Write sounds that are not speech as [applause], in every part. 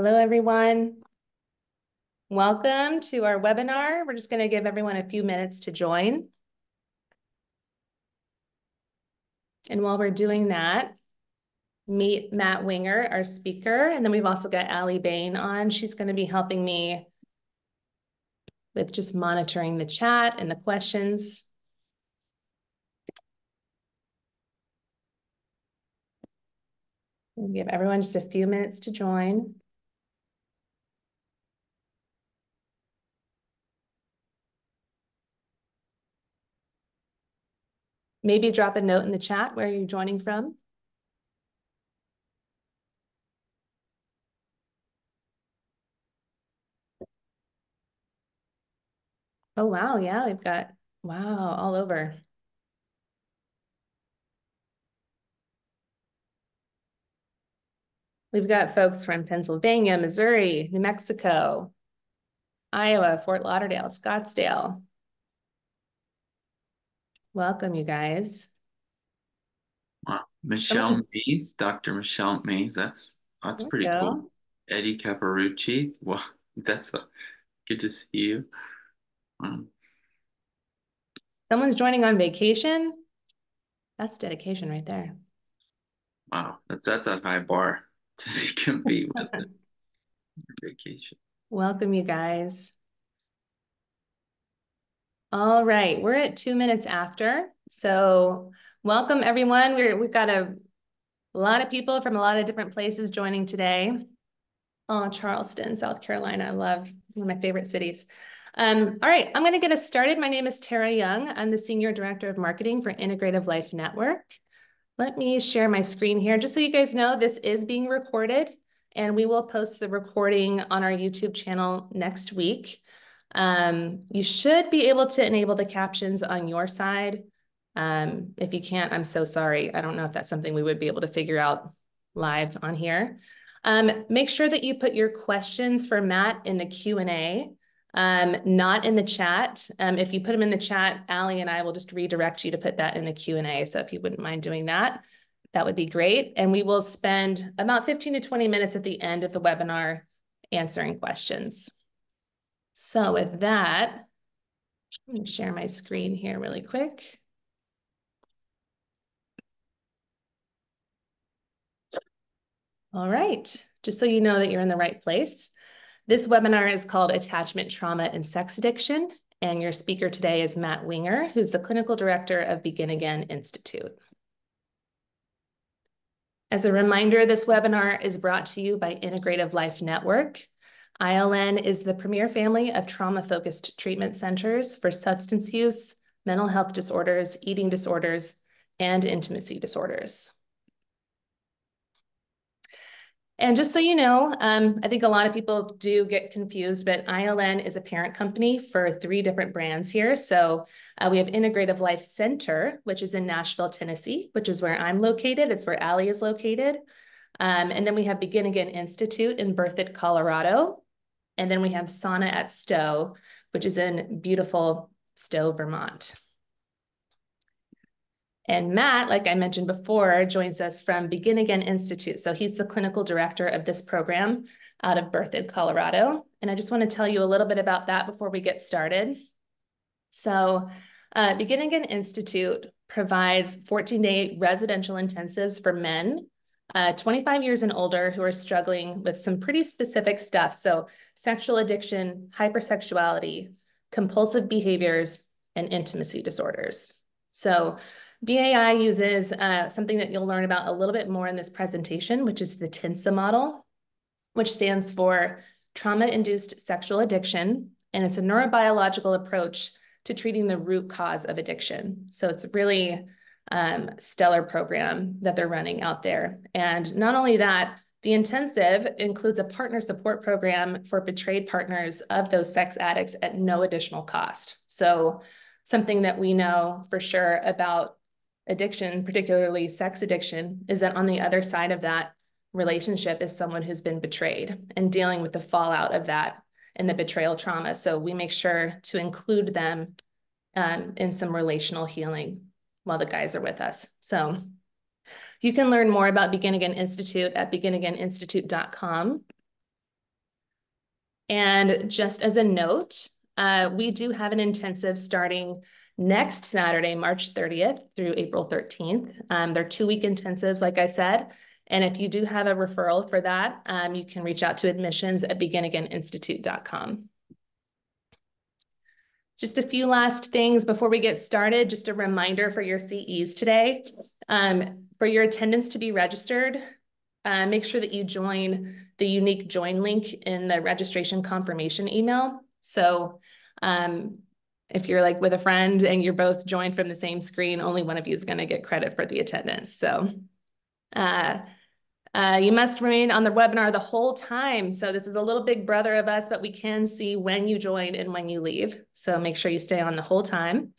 Hello, everyone. Welcome to our webinar. We're just going to give everyone a few minutes to join. And while we're doing that, meet Matt Winger, our speaker. And then we've also got Allie Bain on. She's going to be helping me with just monitoring the chat and the questions. We'll give everyone just a few minutes to join. Maybe drop a note in the chat where you're joining from. Oh, wow. Yeah, we've got, wow, all over. We've got folks from Pennsylvania, Missouri, New Mexico, Iowa, Fort Lauderdale, Scottsdale. Welcome, you guys. Wow. Michelle Mays, Dr. Michelle Mays. That's that's there pretty cool. Eddie Capparucci. Well, [laughs] that's a, good to see you. Um, Someone's joining on vacation. That's dedication right there. Wow, that's that's a high bar [laughs] to compete with [laughs] vacation. Welcome, you guys. All right, we're at two minutes after. So welcome everyone. We're, we've got a, a lot of people from a lot of different places joining today. Oh, Charleston, South Carolina. I love one of my favorite cities. Um, all right, I'm gonna get us started. My name is Tara Young. I'm the Senior Director of Marketing for Integrative Life Network. Let me share my screen here. Just so you guys know, this is being recorded and we will post the recording on our YouTube channel next week. Um, you should be able to enable the captions on your side. Um, if you can't, I'm so sorry. I don't know if that's something we would be able to figure out live on here. Um, make sure that you put your questions for Matt in the Q&A, um, not in the chat. Um, if you put them in the chat, Allie and I will just redirect you to put that in the Q&A. So if you wouldn't mind doing that, that would be great. And we will spend about 15 to 20 minutes at the end of the webinar answering questions. So with that, let me share my screen here really quick. All right, just so you know that you're in the right place. This webinar is called Attachment Trauma and Sex Addiction, and your speaker today is Matt Winger, who's the clinical director of Begin Again Institute. As a reminder, this webinar is brought to you by Integrative Life Network, ILN is the premier family of trauma-focused treatment centers for substance use, mental health disorders, eating disorders, and intimacy disorders. And just so you know, um, I think a lot of people do get confused, but ILN is a parent company for three different brands here. So uh, we have Integrative Life Center, which is in Nashville, Tennessee, which is where I'm located. It's where Allie is located. Um, and then we have Begin Again Institute in Berthoud, Colorado. And then we have Sana at Stowe, which is in beautiful Stowe, Vermont. And Matt, like I mentioned before, joins us from Begin Again Institute. So he's the clinical director of this program out of Berthoud, Colorado. And I just want to tell you a little bit about that before we get started. So uh, Begin Again Institute provides 14-day residential intensives for men uh, 25 years and older who are struggling with some pretty specific stuff. So sexual addiction, hypersexuality, compulsive behaviors, and intimacy disorders. So BAI uses uh, something that you'll learn about a little bit more in this presentation, which is the TINSA model, which stands for Trauma-Induced Sexual Addiction. And it's a neurobiological approach to treating the root cause of addiction. So it's really um, stellar program that they're running out there. And not only that, the intensive includes a partner support program for betrayed partners of those sex addicts at no additional cost. So something that we know for sure about addiction, particularly sex addiction, is that on the other side of that relationship is someone who's been betrayed and dealing with the fallout of that and the betrayal trauma. So we make sure to include them um, in some relational healing while the guys are with us. So you can learn more about Begin Again Institute at beginagaininstitute.com. And just as a note, uh, we do have an intensive starting next Saturday, March 30th through April 13th. Um, they're two week intensives, like I said. And if you do have a referral for that, um, you can reach out to admissions at beginagaininstitute.com. Just a few last things before we get started. Just a reminder for your CEs today. Um, for your attendance to be registered, uh, make sure that you join the unique join link in the registration confirmation email. So um, if you're like with a friend and you're both joined from the same screen, only one of you is going to get credit for the attendance. So uh, uh, you must remain on the webinar the whole time. So this is a little big brother of us, but we can see when you join and when you leave. So make sure you stay on the whole time.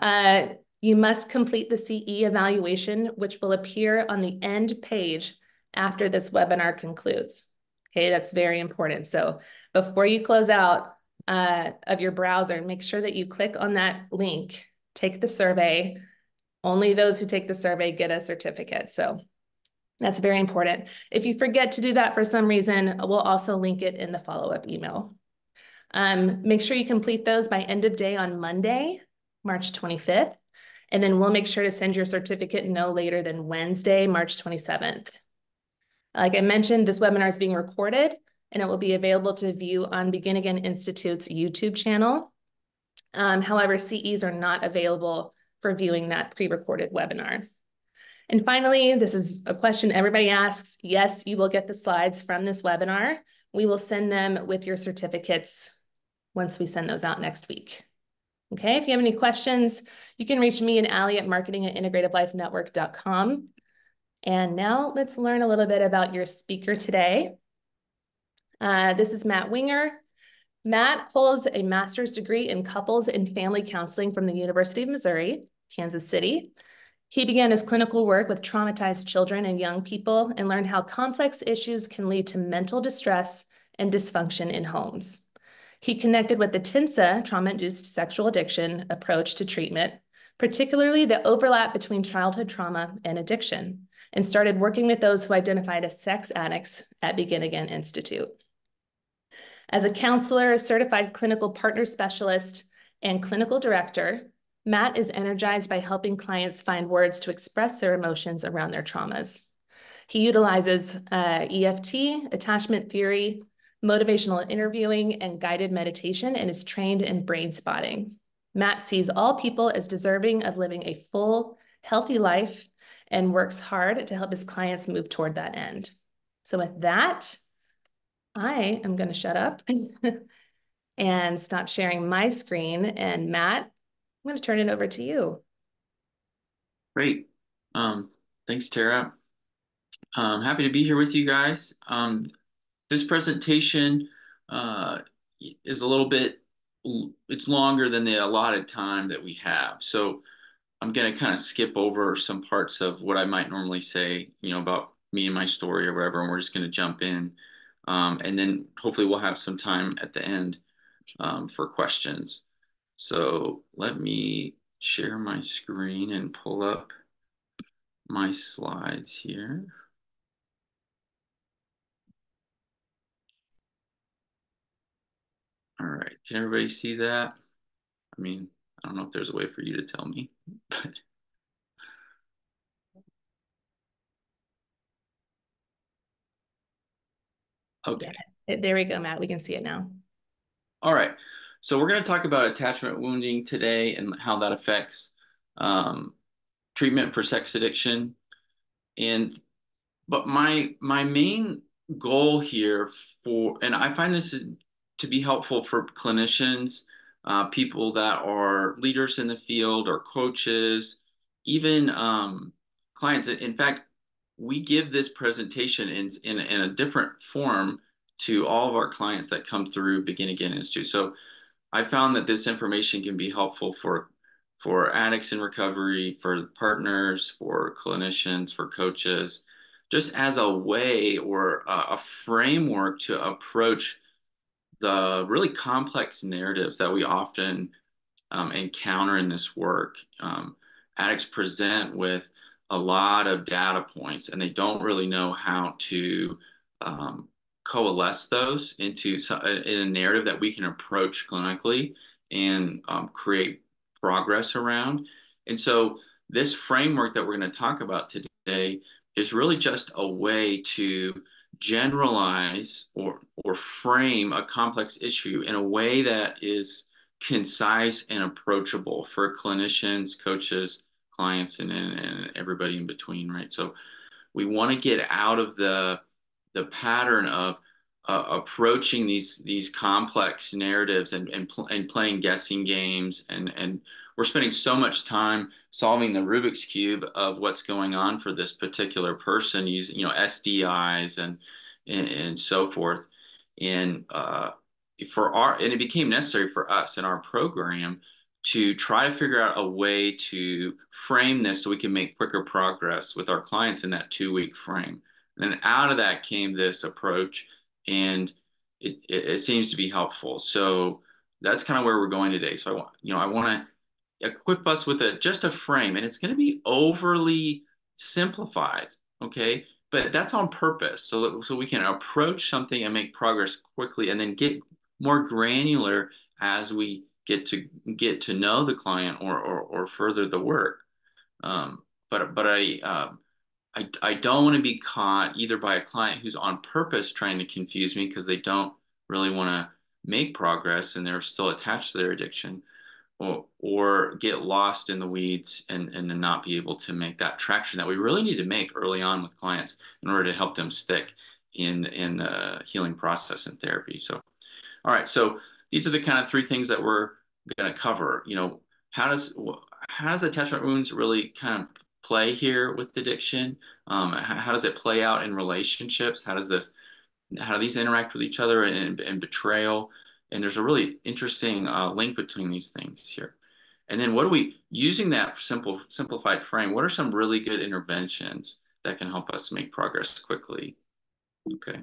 Uh, you must complete the CE evaluation, which will appear on the end page after this webinar concludes. Okay, that's very important. So before you close out uh, of your browser, make sure that you click on that link, take the survey. Only those who take the survey get a certificate. So that's very important. If you forget to do that for some reason, we'll also link it in the follow-up email. Um, make sure you complete those by end of day on Monday, March 25th. And then we'll make sure to send your certificate no later than Wednesday, March 27th. Like I mentioned, this webinar is being recorded and it will be available to view on Begin Again Institute's YouTube channel. Um, however, CEs are not available for viewing that pre-recorded webinar. And finally, this is a question everybody asks. Yes, you will get the slides from this webinar. We will send them with your certificates once we send those out next week. Okay, if you have any questions, you can reach me and Allie at marketing at integrativelifenetwork.com. And now let's learn a little bit about your speaker today. Uh, this is Matt Winger. Matt holds a master's degree in couples and family counseling from the University of Missouri, Kansas City. He began his clinical work with traumatized children and young people and learned how complex issues can lead to mental distress and dysfunction in homes. He connected with the TINSA, trauma-induced sexual addiction approach to treatment, particularly the overlap between childhood trauma and addiction, and started working with those who identified as sex addicts at Begin Again Institute. As a counselor, certified clinical partner specialist, and clinical director, Matt is energized by helping clients find words to express their emotions around their traumas. He utilizes uh, EFT, attachment theory, motivational interviewing, and guided meditation, and is trained in brain spotting. Matt sees all people as deserving of living a full, healthy life and works hard to help his clients move toward that end. So, with that, I am going to shut up [laughs] and stop sharing my screen. And Matt, I'm going to turn it over to you. Great. Um, thanks, Tara. I'm um, happy to be here with you guys. Um, this presentation uh, is a little bit, it's longer than the allotted time that we have. So I'm going to kind of skip over some parts of what I might normally say, you know, about me and my story or whatever, and we're just going to jump in. Um, and then hopefully we'll have some time at the end um, for questions. So let me share my screen and pull up my slides here. All right, can everybody see that? I mean, I don't know if there's a way for you to tell me, [laughs] but. Okay. There we go, Matt. We can see it now. All right. So we're going to talk about attachment wounding today and how that affects um, treatment for sex addiction. And but my my main goal here for and I find this is, to be helpful for clinicians, uh, people that are leaders in the field or coaches, even um, clients. In fact, we give this presentation in, in, in a different form to all of our clients that come through Begin Again Institute. So I found that this information can be helpful for for addicts in recovery, for partners, for clinicians, for coaches, just as a way or a, a framework to approach the really complex narratives that we often um, encounter in this work. Um, addicts present with a lot of data points and they don't really know how to um, coalesce those into in a narrative that we can approach clinically and um, create progress around. And so this framework that we're going to talk about today is really just a way to generalize or or frame a complex issue in a way that is concise and approachable for clinicians, coaches, clients, and, and everybody in between, right? So we want to get out of the the pattern of uh, approaching these these complex narratives and and, pl- and playing guessing games and and we're spending so much time solving the Rubik's cube of what's going on for this particular person using you know SDIs and and, and so forth. And uh, for our and it became necessary for us in our program to try to figure out a way to frame this so we can make quicker progress with our clients in that two week frame then out of that came this approach and it, it, it seems to be helpful. So that's kind of where we're going today. So i want you know i want to equip us with a just a frame and it's going to be overly simplified okay? But that's on purpose so so we can approach something and make progress quickly and then get more granular as we get to get to know the client or or, or further the work. Um, but but i um, I, I don't want to be caught either by a client who's on purpose trying to confuse me because they don't really want to make progress and they're still attached to their addiction or, or get lost in the weeds and, and then not be able to make that traction that we really need to make early on with clients in order to help them stick in, in the healing process and therapy. So, all right. So these are the kind of three things that we're going to cover. You know, how does, how does attachment wounds really kind of play here with addiction? Um, how, how, does it play out in relationships? How does this, how do these interact with each other and, and betrayal? And there's a really interesting uh, link between these things here. And then what are we using that simple simplified frame? What are some really good interventions that can help us make progress quickly? Okay.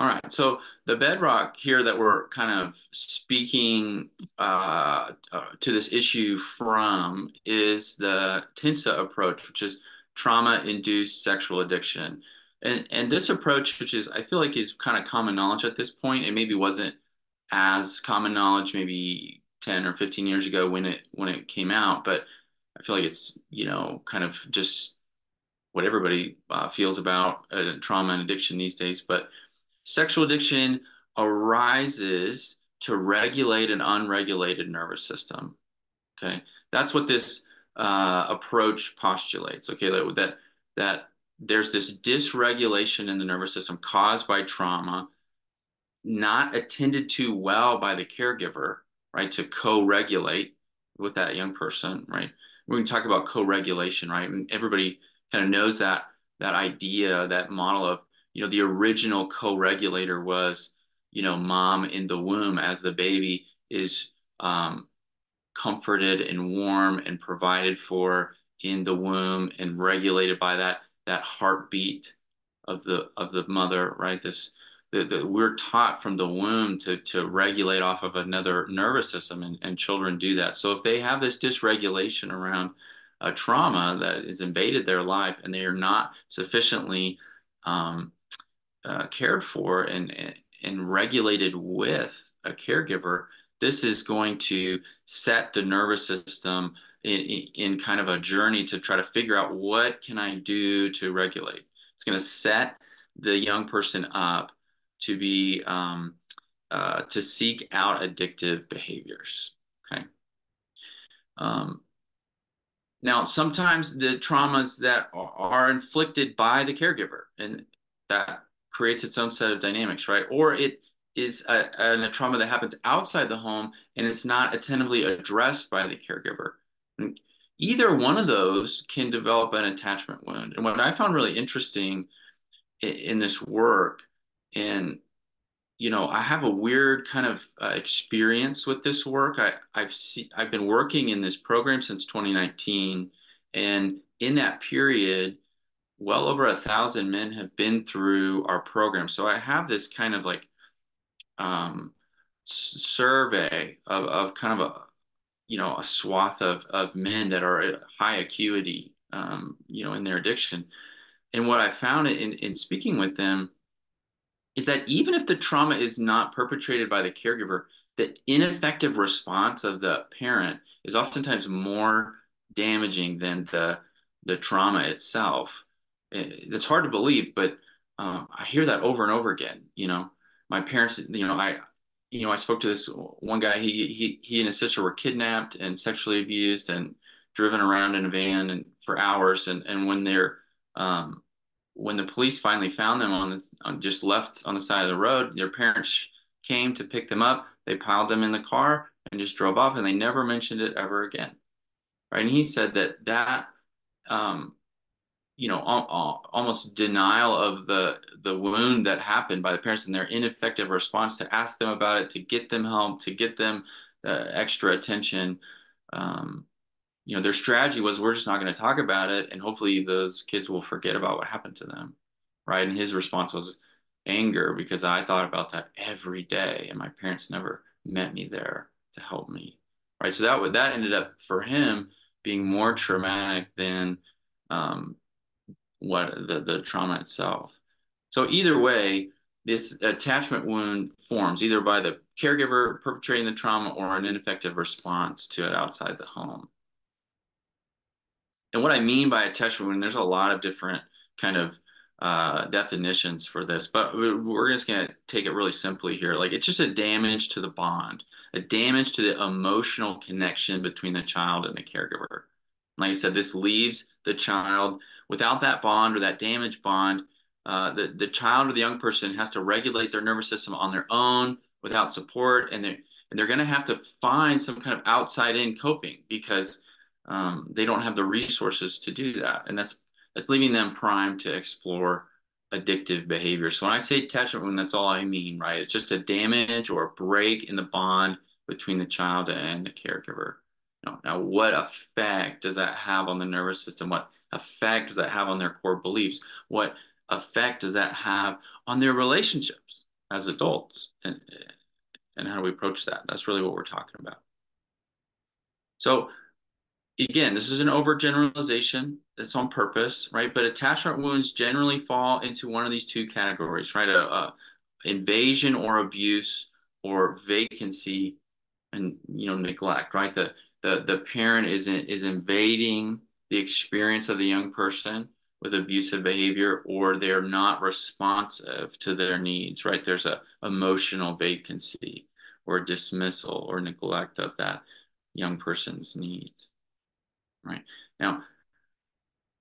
All right, so the bedrock here that we're kind of speaking uh, uh, to this issue from is the TINSA approach, which is trauma-induced sexual addiction. And, and this approach, which is I feel like is kind of common knowledge at this point, it maybe wasn't as common knowledge maybe 10 or 15 years ago when it when it came out, but I feel like it's you know kind of just what everybody uh, feels about uh, trauma and addiction these days. But Sexual addiction arises to regulate an unregulated nervous system. Okay, that's what this uh, approach postulates. Okay, that, that that there's this dysregulation in the nervous system caused by trauma, not attended to well by the caregiver, right? To co-regulate with that young person, right? We can talk about co-regulation, right? And everybody kind of knows that that idea, that model of you know the original co-regulator was you know mom in the womb as the baby is um, comforted and warm and provided for in the womb and regulated by that that heartbeat of the of the mother right? This the, we're taught from the womb to to regulate off of another nervous system and, and children do that. So if they have this dysregulation around a trauma that has invaded their life and they are not sufficiently um, uh, cared for and and regulated with a caregiver, this is going to set the nervous system in, in kind of a journey to try to figure out what can I do to regulate. It's going to set the young person up to be um, uh, to seek out addictive behaviors. Okay. Um, now, sometimes the traumas that are inflicted by the caregiver, and that creates its own set of dynamics, right? Or it is a, a, trauma that happens outside the home and it's not attentively addressed by the caregiver. And either one of those can develop an attachment wound. And what I found really interesting in, in this work, and you know, I have a weird kind of uh, experience with this work. I, I've see, I've been working in this program since 2019, and in that period, well over a thousand men have been through our program. So I have this kind of like um, survey of, of kind of a, you know, a swath of, of men that are at high acuity, um, you know, in their addiction. and what I found in, in speaking with them is that even if the trauma is not perpetrated by the caregiver, the ineffective response of the parent is oftentimes more damaging than the the trauma itself. It's hard to believe, but um, I hear that over and over again. You know, my parents, you know, I, you know, I spoke to this one guy. He he he and his sister were kidnapped and sexually abused and driven around in a van and for hours. And and when they're um, when the police finally found them on this, on just left on the side of the road, their parents came to pick them up. They piled them in the car and just drove off, and they never mentioned it ever again. Right? And he said that that um, you know almost denial of the the wound that happened by the parents and their ineffective response to ask them about it, to get them help, to get them uh, extra attention. Um, you know, their strategy was we're just not going to talk about it, and hopefully those kids will forget about what happened to them, right? And his response was anger because I thought about that every day, and my parents never met me there to help me, right? So that would that ended up for him being more traumatic than um, what the the trauma itself. So either way, this attachment wound forms either by the caregiver perpetrating the trauma or an ineffective response to it outside the home and what I mean by attachment wound, there's a lot of different kind of uh, definitions for this, but we're just going to take it really simply here. Like it's just a damage to the bond, a damage to the emotional connection between the child and the caregiver. Like I said, this leaves the child without that bond or that damaged bond. Uh, the, the child or the young person has to regulate their nervous system on their own without support, and they're, and they're going to have to find some kind of outside in coping because um, they don't have the resources to do that, and that's that's leaving them primed to explore addictive behavior. So when I say attachment wound, that's all I mean, right? It's just a damage or a break in the bond between the child and the caregiver. Now, now, what effect does that have on the nervous system? What effect does that have on their core beliefs? What effect does that have on their relationships as adults? And, and how do we approach that? That's really what we're talking about. So again, this is an overgeneralization. It's on purpose, right? But attachment wounds generally fall into one of these two categories, right? A, a invasion or abuse or vacancy and you know neglect, right? The the the parent is in, is invading the experience of the young person with abusive behavior or they're not responsive to their needs, right? There's a emotional vacancy or dismissal or neglect of that young person's needs right? Now,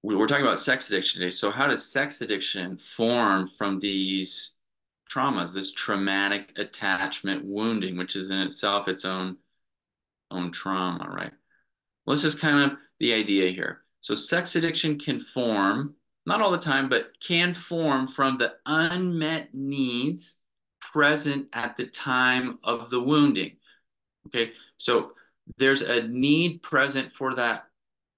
we are talking about sex addiction today. So, how does sex addiction form from these traumas, this traumatic attachment wounding, which is in itself its own own trauma, right? let's just kind of the idea here. So, sex addiction can form, not all the time, but can form from the unmet needs present at the time of the wounding. Okay, so there's a need present for that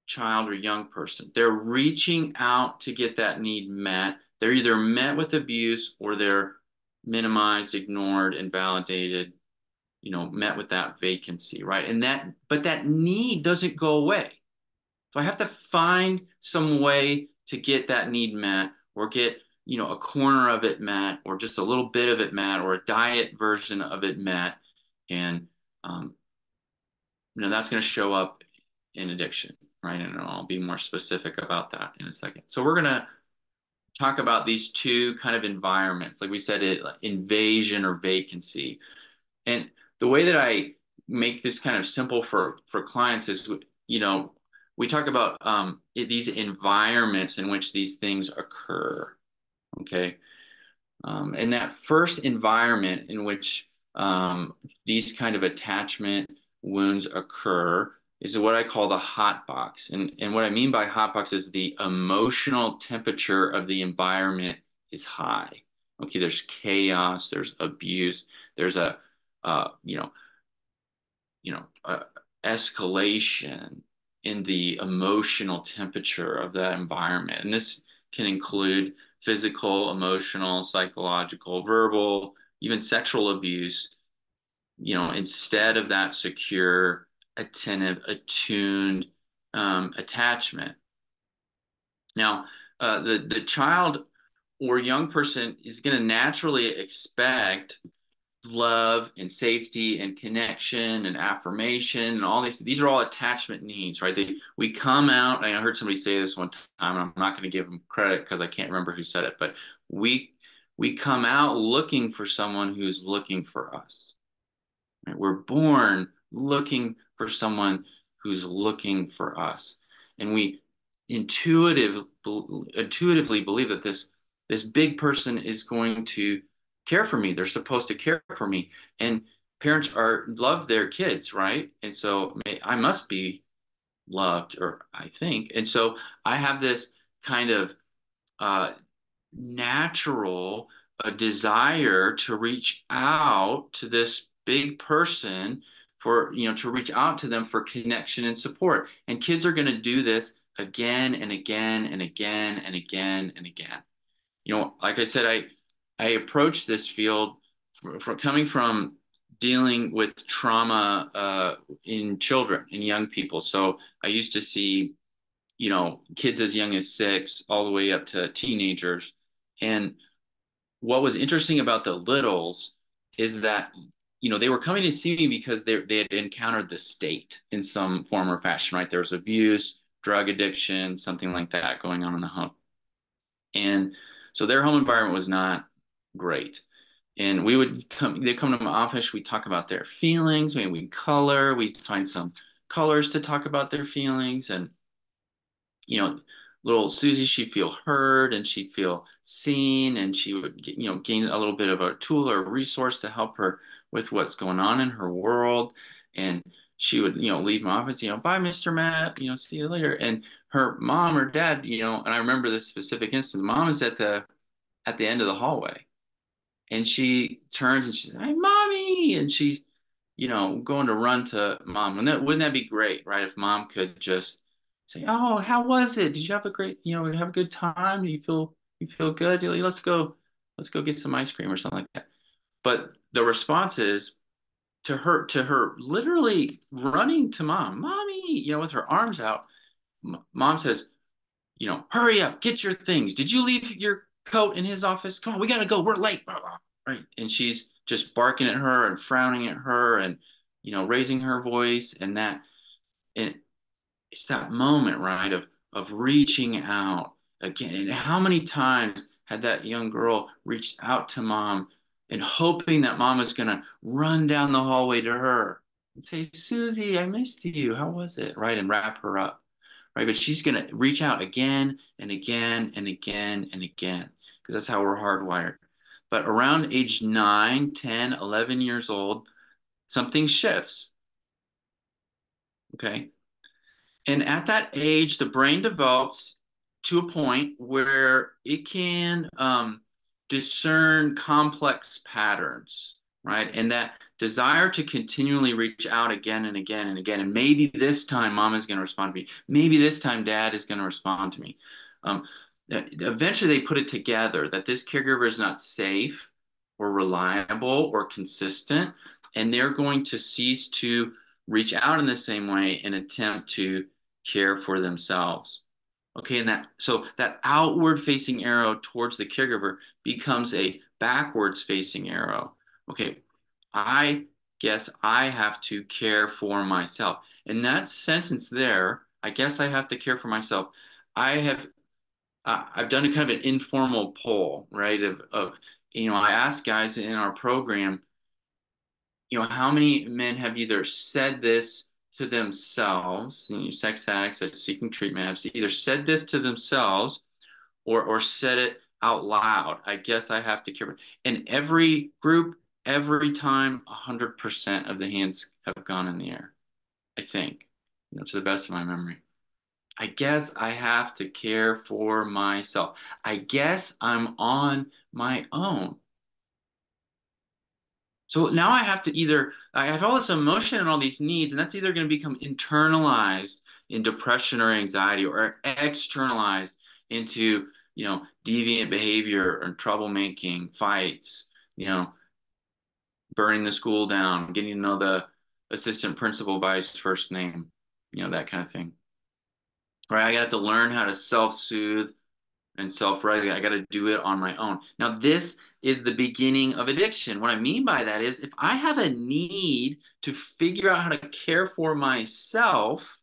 child or young person. They're reaching out to get that need met. They're either met with abuse or they're minimized, ignored, invalidated, you know, met with that vacancy, right? And that, but that need doesn't go away. So I have to find some way to get that need met or get, you know, a corner of it met or just a little bit of it met or a diet version of it met. And, um, you know, that's going to show up in addiction right? And I'll be more specific about that in a second. So we're going to talk about these two kind of environments, like we said, it invasion or vacancy. And the way that I make this kind of simple for for clients is, you know, we talk about um, these environments in which these things occur. Okay. Um, and that first environment in which um, these kind of attachment wounds occur is what I call the hot box. And, and what I mean by hot box is the emotional temperature of the environment is high. Okay, there's chaos, there's abuse, there's a, uh, you know, you know, uh, escalation in the emotional temperature of that environment. And this can include physical, emotional, psychological, verbal, even sexual abuse. You know, instead of that secure, attentive, attuned um, attachment. Now, uh, the the child or young person is going to naturally expect love and safety and connection and affirmation and all these these are all attachment needs right? They we come out i heard somebody say this one time and i'm not going to give them credit because i can't remember who said it but we we come out looking for someone who's looking for us. Right? we're born looking for someone who's looking for us. And we intuitive intuitively believe that this this big person is going to care for me. They're supposed to care for me. And parents are love their kids, right? And so I must be loved, or I think. And so I have this kind of uh, natural uh, desire to reach out to this big person for you know to reach out to them for connection and support and kids are going to do this again and again and again and again and again you know like i said i I approach this field from, coming from dealing with trauma uh, in children and young people. So I used to see, you know, kids as young as six all the way up to teenagers. And what was interesting about the littles is that, you know, they were coming to see me because they, they had encountered the state in some form or fashion, right? There was abuse, drug addiction, something like that going on in the home. And so their home environment was not great. And we would come, they come to my office, we talk about their feelings, we, we color, we find some colors to talk about their feelings. And, you know, little Susie, she'd feel heard and she'd feel seen and she would, get, you know, gain a little bit of a tool or a resource to help her with what's going on in her world. And she would, you know, leave my office, you know, bye, Mr. Matt, you know, see you later. And her mom or dad, you know, and I remember this specific instance, mom is at the, at the end of the hallway and she turns and she says, "Hey, mommy!" And she's, you know, going to run to mom. Wouldn't that, wouldn't that be great, right? If mom could just say, "Oh, how was it? Did you have a great, you know, have a good time? Do you feel you feel good? Let's go, let's go get some ice cream or something like that." But the response is to her to her literally running to mom, "Mommy!" You know, with her arms out. Mom says, "You know, hurry up, get your things. Did you leave your coat in his office. Come on, we gotta go. We're late. Right. And she's just barking at her and frowning at her and you know raising her voice. And that and it's that moment right of of reaching out again. And how many times had that young girl reached out to mom and hoping that mom was going to run down the hallway to her and say susie i missed you. How was it? Right? And wrap her up. Right? But she's going to reach out again and again and again and again because that's how we're hardwired. But around age 9, 10, 11 years old, something shifts. Okay. And at that age, the brain develops to a point where it can um, discern complex patterns, right? And that desire to continually reach out again and again and again. And maybe this time mom is going to respond to me. Maybe this time dad is going to respond to me. Um, eventually they put it together that this caregiver is not safe or reliable or consistent and they're going to cease to reach out in the same way and attempt to care for themselves. Okay and that so that outward facing arrow towards the caregiver becomes a backwards facing arrow. Okay i guess i have to care for myself. And that sentence there i guess i have to care for myself. I have uh, I've done a kind of an informal poll, right? Of, of, you know, I asked guys in our program, you know, how many men have either said this to themselves, you know, sex addicts that's seeking treatment, have either said this to themselves or, or said it out loud. I guess I have to care. In every group, every time, 100% of the hands have gone in the air, I think, you know, to the best of my memory. I guess I have to care for myself. I guess I'm on my own. So now I have to either, I have all this emotion and all these needs, and that's either going to become internalized in depression or anxiety or externalized into, you know, deviant behavior or troublemaking, fights, you know, burning the school down, getting to know the assistant principal by his first name, you know, that kind of thing right? I got to learn how to self soothe and self-regulate. I got to do it on my own. Now, this is the beginning of addiction. What I mean by that is if I have a need to figure out how to care for myself,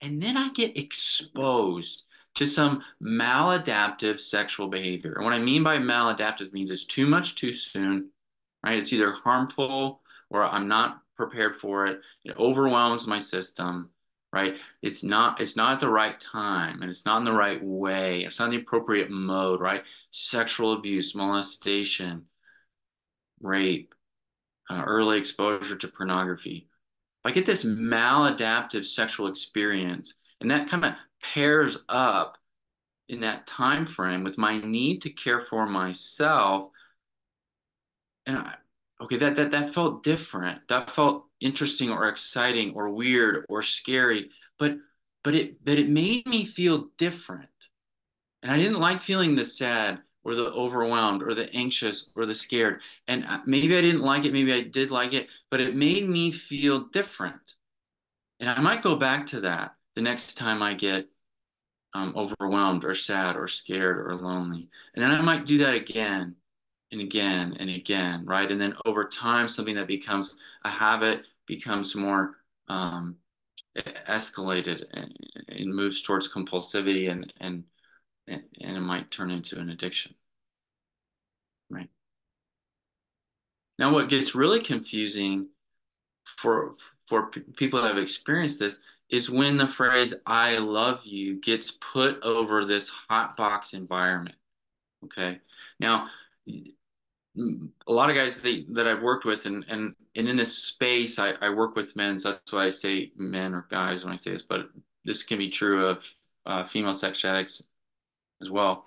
and then I get exposed to some maladaptive sexual behavior. And what I mean by maladaptive means it's too much too soon, right? It's either harmful or I'm not prepared for it. It overwhelms my system right? It's not it's not at the right time and it's not in the right way. It's not in the appropriate mode, right? Sexual abuse, molestation, rape, uh, early exposure to pornography. If I get this maladaptive sexual experience and that kind of pairs up in that time frame with my need to care for myself and I, okay that that that felt different. That felt interesting or exciting or weird or scary but but it but it made me feel different. And i didn't like feeling the sad or the overwhelmed or the anxious or the scared. And uh, maybe i didn't like it maybe i did like it but it made me feel different. And i might go back to that the next time i get um, overwhelmed or sad or scared or lonely. And then i might do that again and again and again, right? And then over time, something that becomes a habit becomes more um, escalated and, and, moves towards compulsivity and, and, and it might turn into an addiction, right? Now, what gets really confusing for, for people that have experienced this is when the phrase I love you gets put over this hot box environment. Okay. Now, a lot of guys that, that I've worked with and, and, and in this space, I, I work with men. So that's why I say men or guys when I say this, but this can be true of uh, female sex addicts as well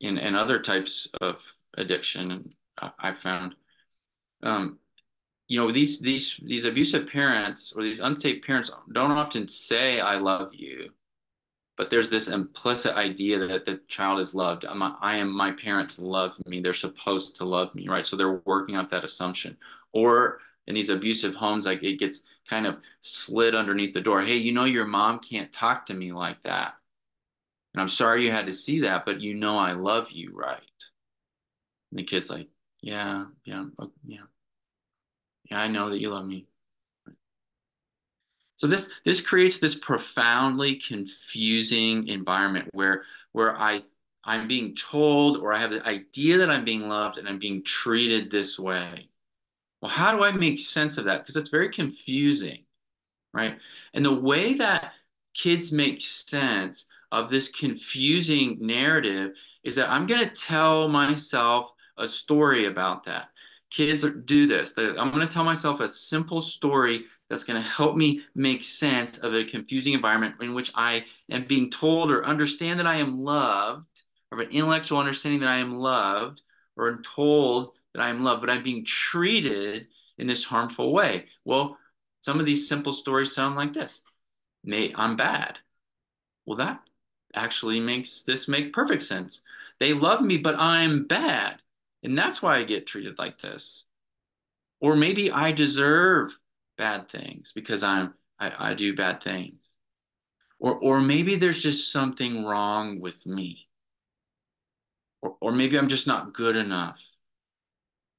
in, and other types of addiction. I've found, um, you know, these, these, these abusive parents or these unsafe parents don't often say, I love you but there's this implicit idea that the child is loved. I'm, I am, my parents love me. They're supposed to love me, right? So they're working out that assumption. Or in these abusive homes, like it gets kind of slid underneath the door. Hey, you know, your mom can't talk to me like that. And I'm sorry you had to see that, but you know, I love you, right? And the kid's like, yeah, yeah, oh, yeah. Yeah, I know that you love me. So this this creates this profoundly confusing environment where where I I'm being told or I have the idea that I'm being loved and I'm being treated this way. Well, how do I make sense of that? Because it's very confusing, right? And the way that kids make sense of this confusing narrative is that I'm going to tell myself a story about that. Kids do this. I'm going to tell myself a simple story that's going to help me make sense of a confusing environment in which I am being told or understand that I am loved, or an intellectual understanding that I am loved, or I'm told that I am loved, but I'm being treated in this harmful way. Well, some of these simple stories sound like this. May I'm bad. Well, that actually makes this make perfect sense. They love me, but I'm bad. And that's why I get treated like this. Or maybe I deserve bad things because I'm I, I do bad things. Or or maybe there's just something wrong with me. Or or maybe I'm just not good enough.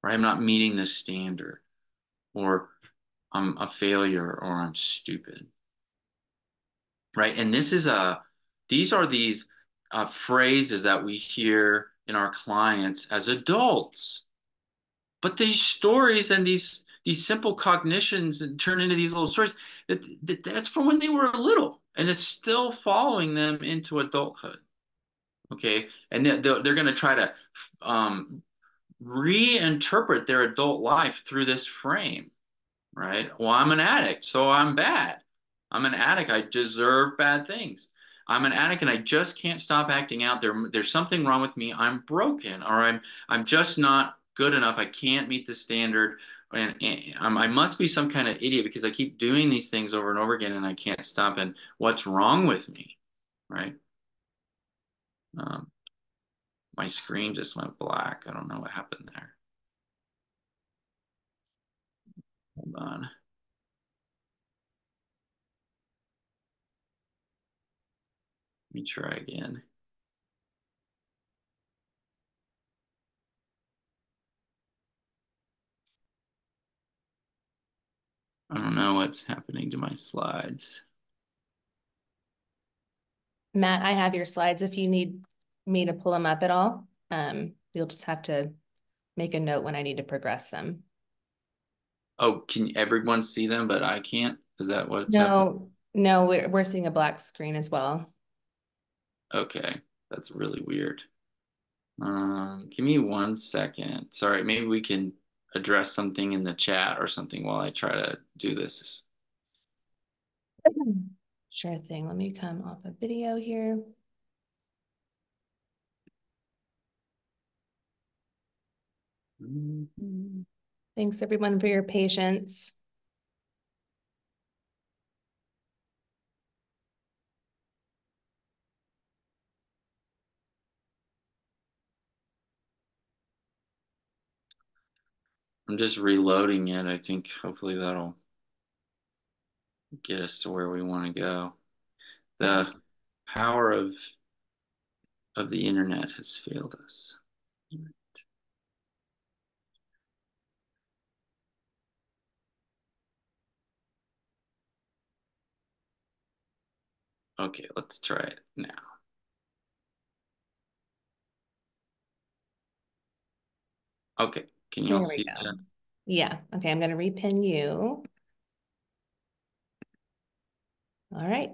Or I'm not meeting the standard. Or I'm a failure or I'm stupid. Right? And this is a these are these uh, phrases that we hear in our clients as adults. But these stories and these these simple cognitions and turn into these little stories. That, that, that's from when they were little, and it's still following them into adulthood. Okay, and they're, they're going to try to um, reinterpret their adult life through this frame, right? Well, I'm an addict, so I'm bad. I'm an addict. I deserve bad things. I'm an addict and I just can't stop acting out. There, there's something wrong with me. I'm broken, or I'm I'm just not good enough. I can't meet the standard and, and um, I must be some kind of idiot because I keep doing these things over and over again and I can't stop. And what's wrong with me, right? Um, my screen just went black. I don't know what happened there. Hold on. Let me try again. Know what's happening to my slides. Matt, I have your slides if you need me to pull them up at all. Um, you'll just have to make a note when I need to progress them. Oh, can everyone see them, but I can't? Is that what? no, happening? no, we're we're seeing a black screen as well. Okay, that's really weird. Um, give me one second. Sorry, maybe we can address something in the chat or something while I try to do this. [clears throat] Sure thing. Let me come off a video here. Mm -hmm. Thanks everyone for your patience. I'm just reloading it. I think hopefully that'll get us to where we want to go. The power of of the internet has failed us. Okay, let's try it now. Okay, can you all see that? Yeah, okay, I'm gonna repin you. All right.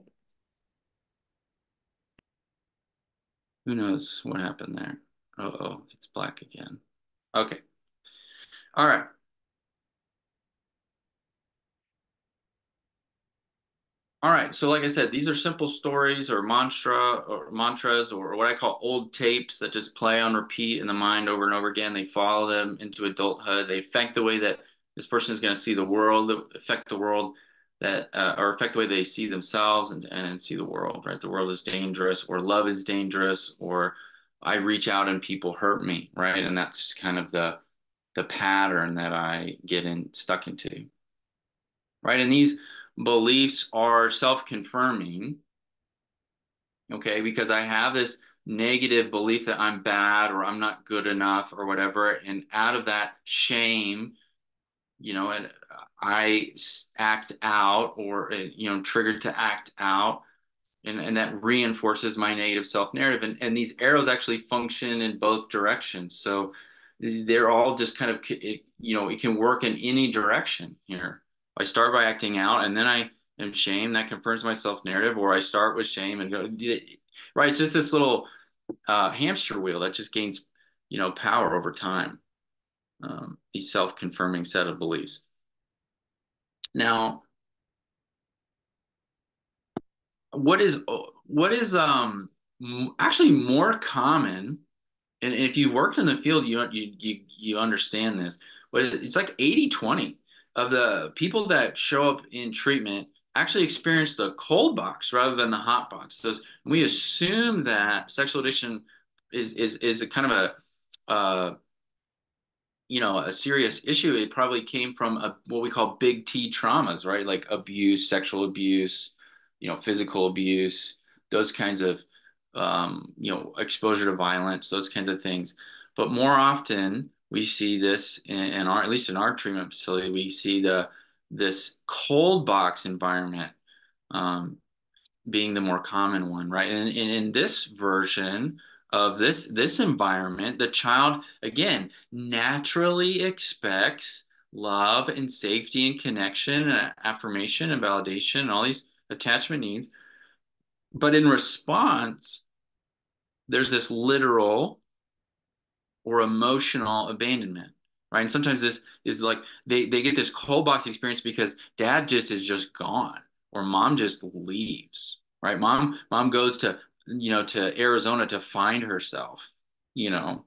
Who knows what happened there? Uh oh, it's black again. Okay. All right. All right, so like I said, these are simple stories or mantra or mantras or what I call old tapes that just play on repeat in the mind over and over again. They follow them into adulthood. They affect the way that this person is going to see the world, affect the world that, uh, or affect the way they see themselves and, and see the world, right? The world is dangerous or love is dangerous or I reach out and people hurt me, right? And that's just kind of the, the pattern that I get in stuck into, right? And these, beliefs are self-confirming okay because i have this negative belief that i'm bad or i'm not good enough or whatever and out of that shame you know and i act out or uh, you know triggered to act out and, and that reinforces my negative self narrative and, and these arrows actually function in both directions so they're all just kind of it, you know it can work in any direction here I start by acting out and then I am shame that confirms my self narrative, or I start with shame and go, right. It's just this little uh, hamster wheel that just gains, you know, power over time. Um, these self confirming set of beliefs. Now, what is what is um actually more common and if you've worked in the field you you you, you understand this but it's like 80 20 of the people that show up in treatment actually experience the cold box rather than the hot box. So we assume that sexual addiction is is is a kind of a uh, you know a serious issue. It probably came from a, what we call big T traumas, right? Like abuse, sexual abuse, you know, physical abuse, those kinds of um, you know exposure to violence, those kinds of things. But more often, we see this in, in, our at least in our treatment facility we see the this cold box environment um, being the more common one right? And, and in this version of this this environment the child again naturally expects love and safety and connection and affirmation and validation and all these attachment needs. But in response there's this literal or emotional abandonment right? And sometimes this is like they, they get this cold box experience because dad just is just gone or mom just leaves right? Mom mom goes to you know to arizona to find herself you know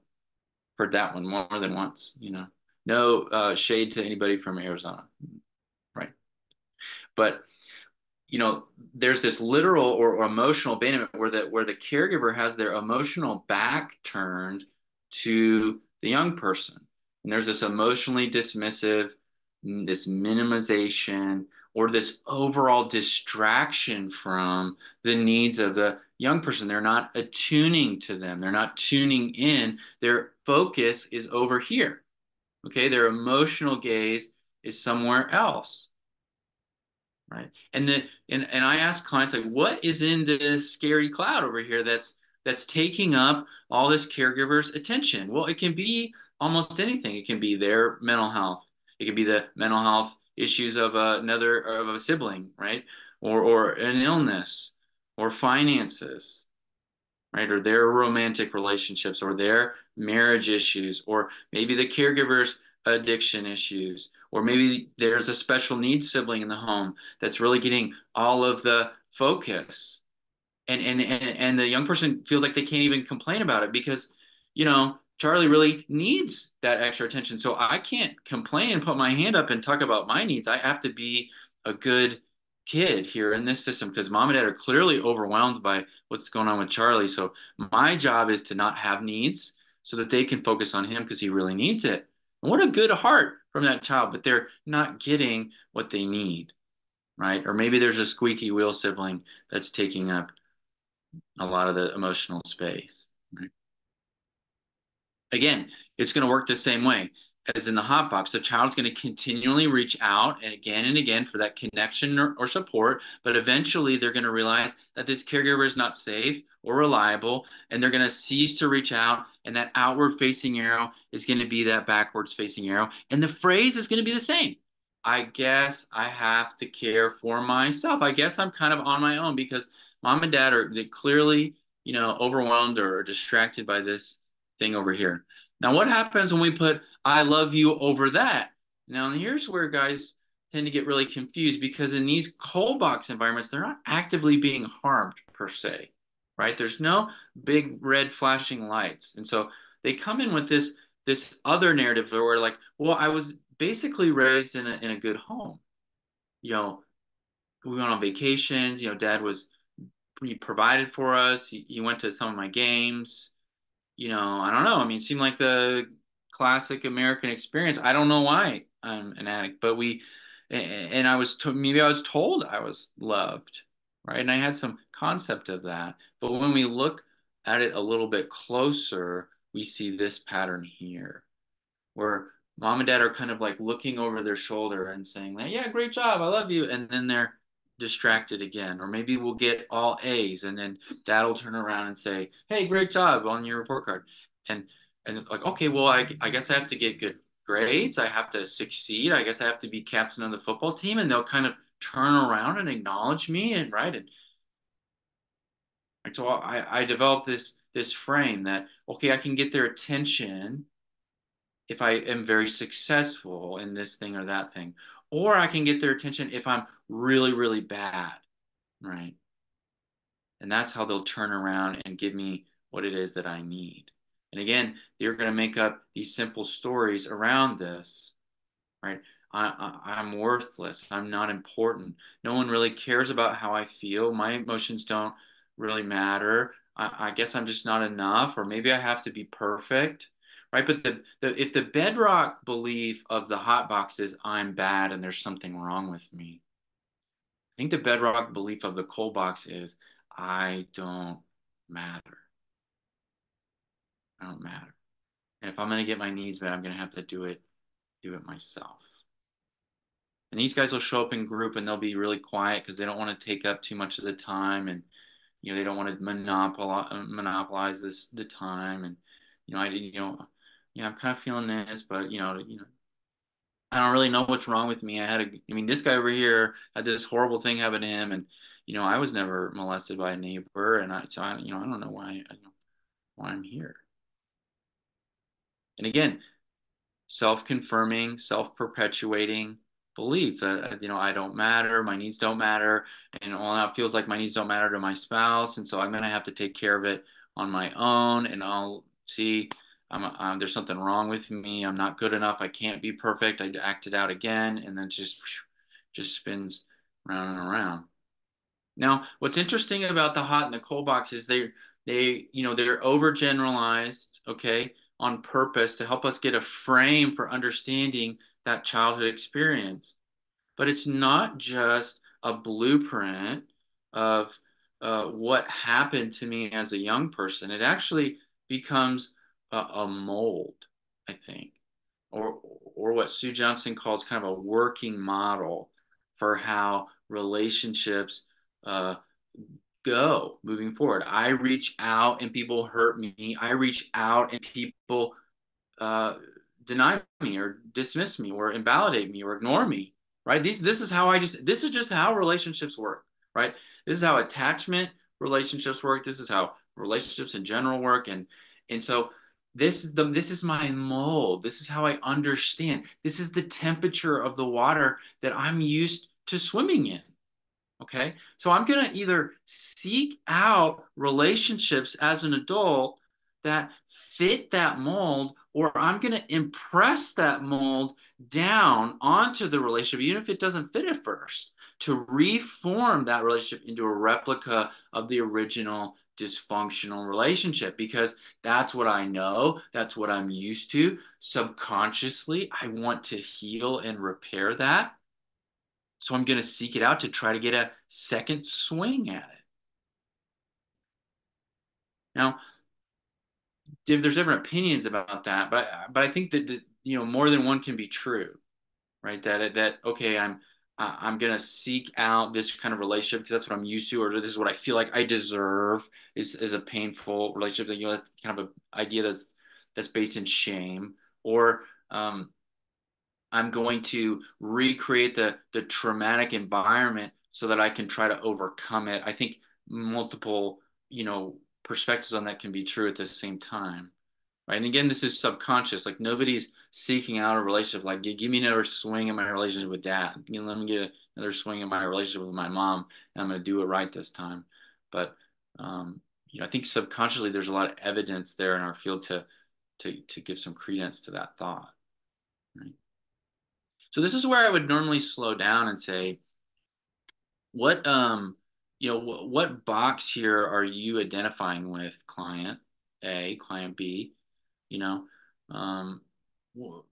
heard that one more than once you know? No uh, shade to anybody from arizona right? But you know there's this literal or, or emotional abandonment where the where the caregiver has their emotional back turned to the young person. And there's this emotionally dismissive, this minimization, or this overall distraction from the needs of the young person. They're not attuning to them, they're not tuning in. Their focus is over here. Okay, their emotional gaze is somewhere else. right? And the and and I ask clients like, what is in this scary cloud over here that's that's taking up all this caregiver's attention? Well, it can be almost anything. It can be their mental health. It can be the mental health issues of another of a sibling, right? Or or an illness, or finances, right? Or their romantic relationships, or their marriage issues, or maybe the caregiver's addiction issues, or maybe there's a special needs sibling in the home that's really getting all of the focus. And, and, and, and the young person feels like they can't even complain about it because, you know, Charlie really needs that extra attention. So I can't complain and put my hand up and talk about my needs. I have to be a good kid here in this system because mom and dad are clearly overwhelmed by what's going on with Charlie. So my job is to not have needs so that they can focus on him because he really needs it. And what a good heart from that child, but they're not getting what they need, right? Or maybe there's a squeaky wheel sibling that's taking up a lot of the emotional space. Right? Again, it's going to work the same way as in the hot box. The child's going to continually reach out and again and again for that connection or, or support, but eventually they're going to realize that this caregiver is not safe or reliable, and they're going to cease to reach out. And that outward facing arrow is going to be that backwards facing arrow. And the phrase is going to be the same. I guess I have to care for myself. I guess I'm kind of on my own because mom and dad are clearly, you know, overwhelmed or distracted by this thing over here. Now, what happens when we put I love you over that? Now, here's where guys tend to get really confused because in these cold box environments, they're not actively being harmed per se, right? There's no big red flashing lights. And so they come in with this this other narrative where like, well, I was basically raised in a in a good home. You know, we went on vacations, you know, dad was he provided for us. He, he went to some of my games you know, I don't know. I mean, it seemed like the classic American experience. I don't know why I'm an addict, but we, and I was, to, maybe I was told I was loved, right? And I had some concept of that. But when we look at it a little bit closer, we see this pattern here where mom and dad are kind of like looking over their shoulder and saying, yeah, great job. I love you. And then they're distracted again or maybe we'll get all a's and then dad will turn around and say hey great job on your report card. And and like okay well I, I guess i have to get good grades. I have to succeed. I guess i have to be captain of the football team. And they'll kind of turn around and acknowledge me and right and, so i i developed this this frame that okay i can get their attention if i am very successful in this thing or that thing or I can get their attention if I'm really, really bad, right? And that's how they'll turn around and give me what it is that I need. And again, they're going to make up these simple stories around this, right? I, I, am worthless. I'm not important. No one really cares about how I feel. My emotions don't really matter. I, I guess I'm just not enough, or maybe I have to be perfect right? But the, the if the bedrock belief of the hot box is I'm bad and there's something wrong with me, I think the bedrock belief of the cold box is I don't matter. I don't matter. And if I'm gonna get my needs met, I'm gonna have to do it, do it myself. And these guys will show up in group and they'll be really quiet because they don't want to take up too much of the time and you know they don't want to monopolize monopolize this the time and you know I you know yeah, I'm kind of feeling this, but you know, you know, I don't really know what's wrong with me. I had a, I mean, this guy over here had this horrible thing happen to him, and you know, I was never molested by a neighbor, and I, so I, you know, I don't know why, I know why I'm here. And again, self-confirming, self-perpetuating belief that uh, you know I don't matter, my needs don't matter, and all it feels like my needs don't matter to my spouse, and so I'm gonna have to take care of it on my own, and I'll see I'm, um, there's something wrong with me. I'm not good enough. I can't be perfect. I acted out again, and then just just spins round and around. Now, what's interesting about the hot and the cold box is they they you know they're overgeneralized, okay, on purpose to help us get a frame for understanding that childhood experience. But it's not just a blueprint of uh, what happened to me as a young person. It actually becomes a, a mold, I think, or or what Sue Johnson calls kind of a working model for how relationships uh, go moving forward. I reach out and people hurt me. I reach out and people uh, deny me or dismiss me or invalidate me or ignore me. Right? These this is how I just this is just how relationships work. Right? This is how attachment relationships work. This is how relationships in general work. And and so this is the this is my mold. This is how I understand. This is the temperature of the water that I'm used to swimming in. Okay. So I'm going to either seek out relationships as an adult that fit that mold, or I'm going to impress that mold down onto the relationship, even if it doesn't fit at first, to reform that relationship into a replica of the original dysfunctional relationship because that's what I know. That's what I'm used to. Subconsciously, I want to heal and repair that. So I'm going to seek it out to try to get a second swing at it. Now, there's different opinions about that, but but I think that, that you know more than one can be true, right? That that okay, I'm I'm gonna seek out this kind of relationship because that's what I'm used to, or this is what I feel like I deserve. Is is a painful relationship that you know kind of an idea that's that's based in shame, or um, I'm going to recreate the the traumatic environment so that I can try to overcome it. I think multiple, you know, perspectives on that can be true at the same time. Right. And again, this is subconscious. Like nobody's seeking out a relationship like give me another swing in my relationship with dad. You know, let me get another swing in my relationship with my mom and I'm gonna do it right this time. But um, you know, I think subconsciously there's a lot of evidence there in our field to to to give some credence to that thought. Right. So this is where I would normally slow down and say, what um, you know, what box here are you identifying with client A, client B, you know, um, what,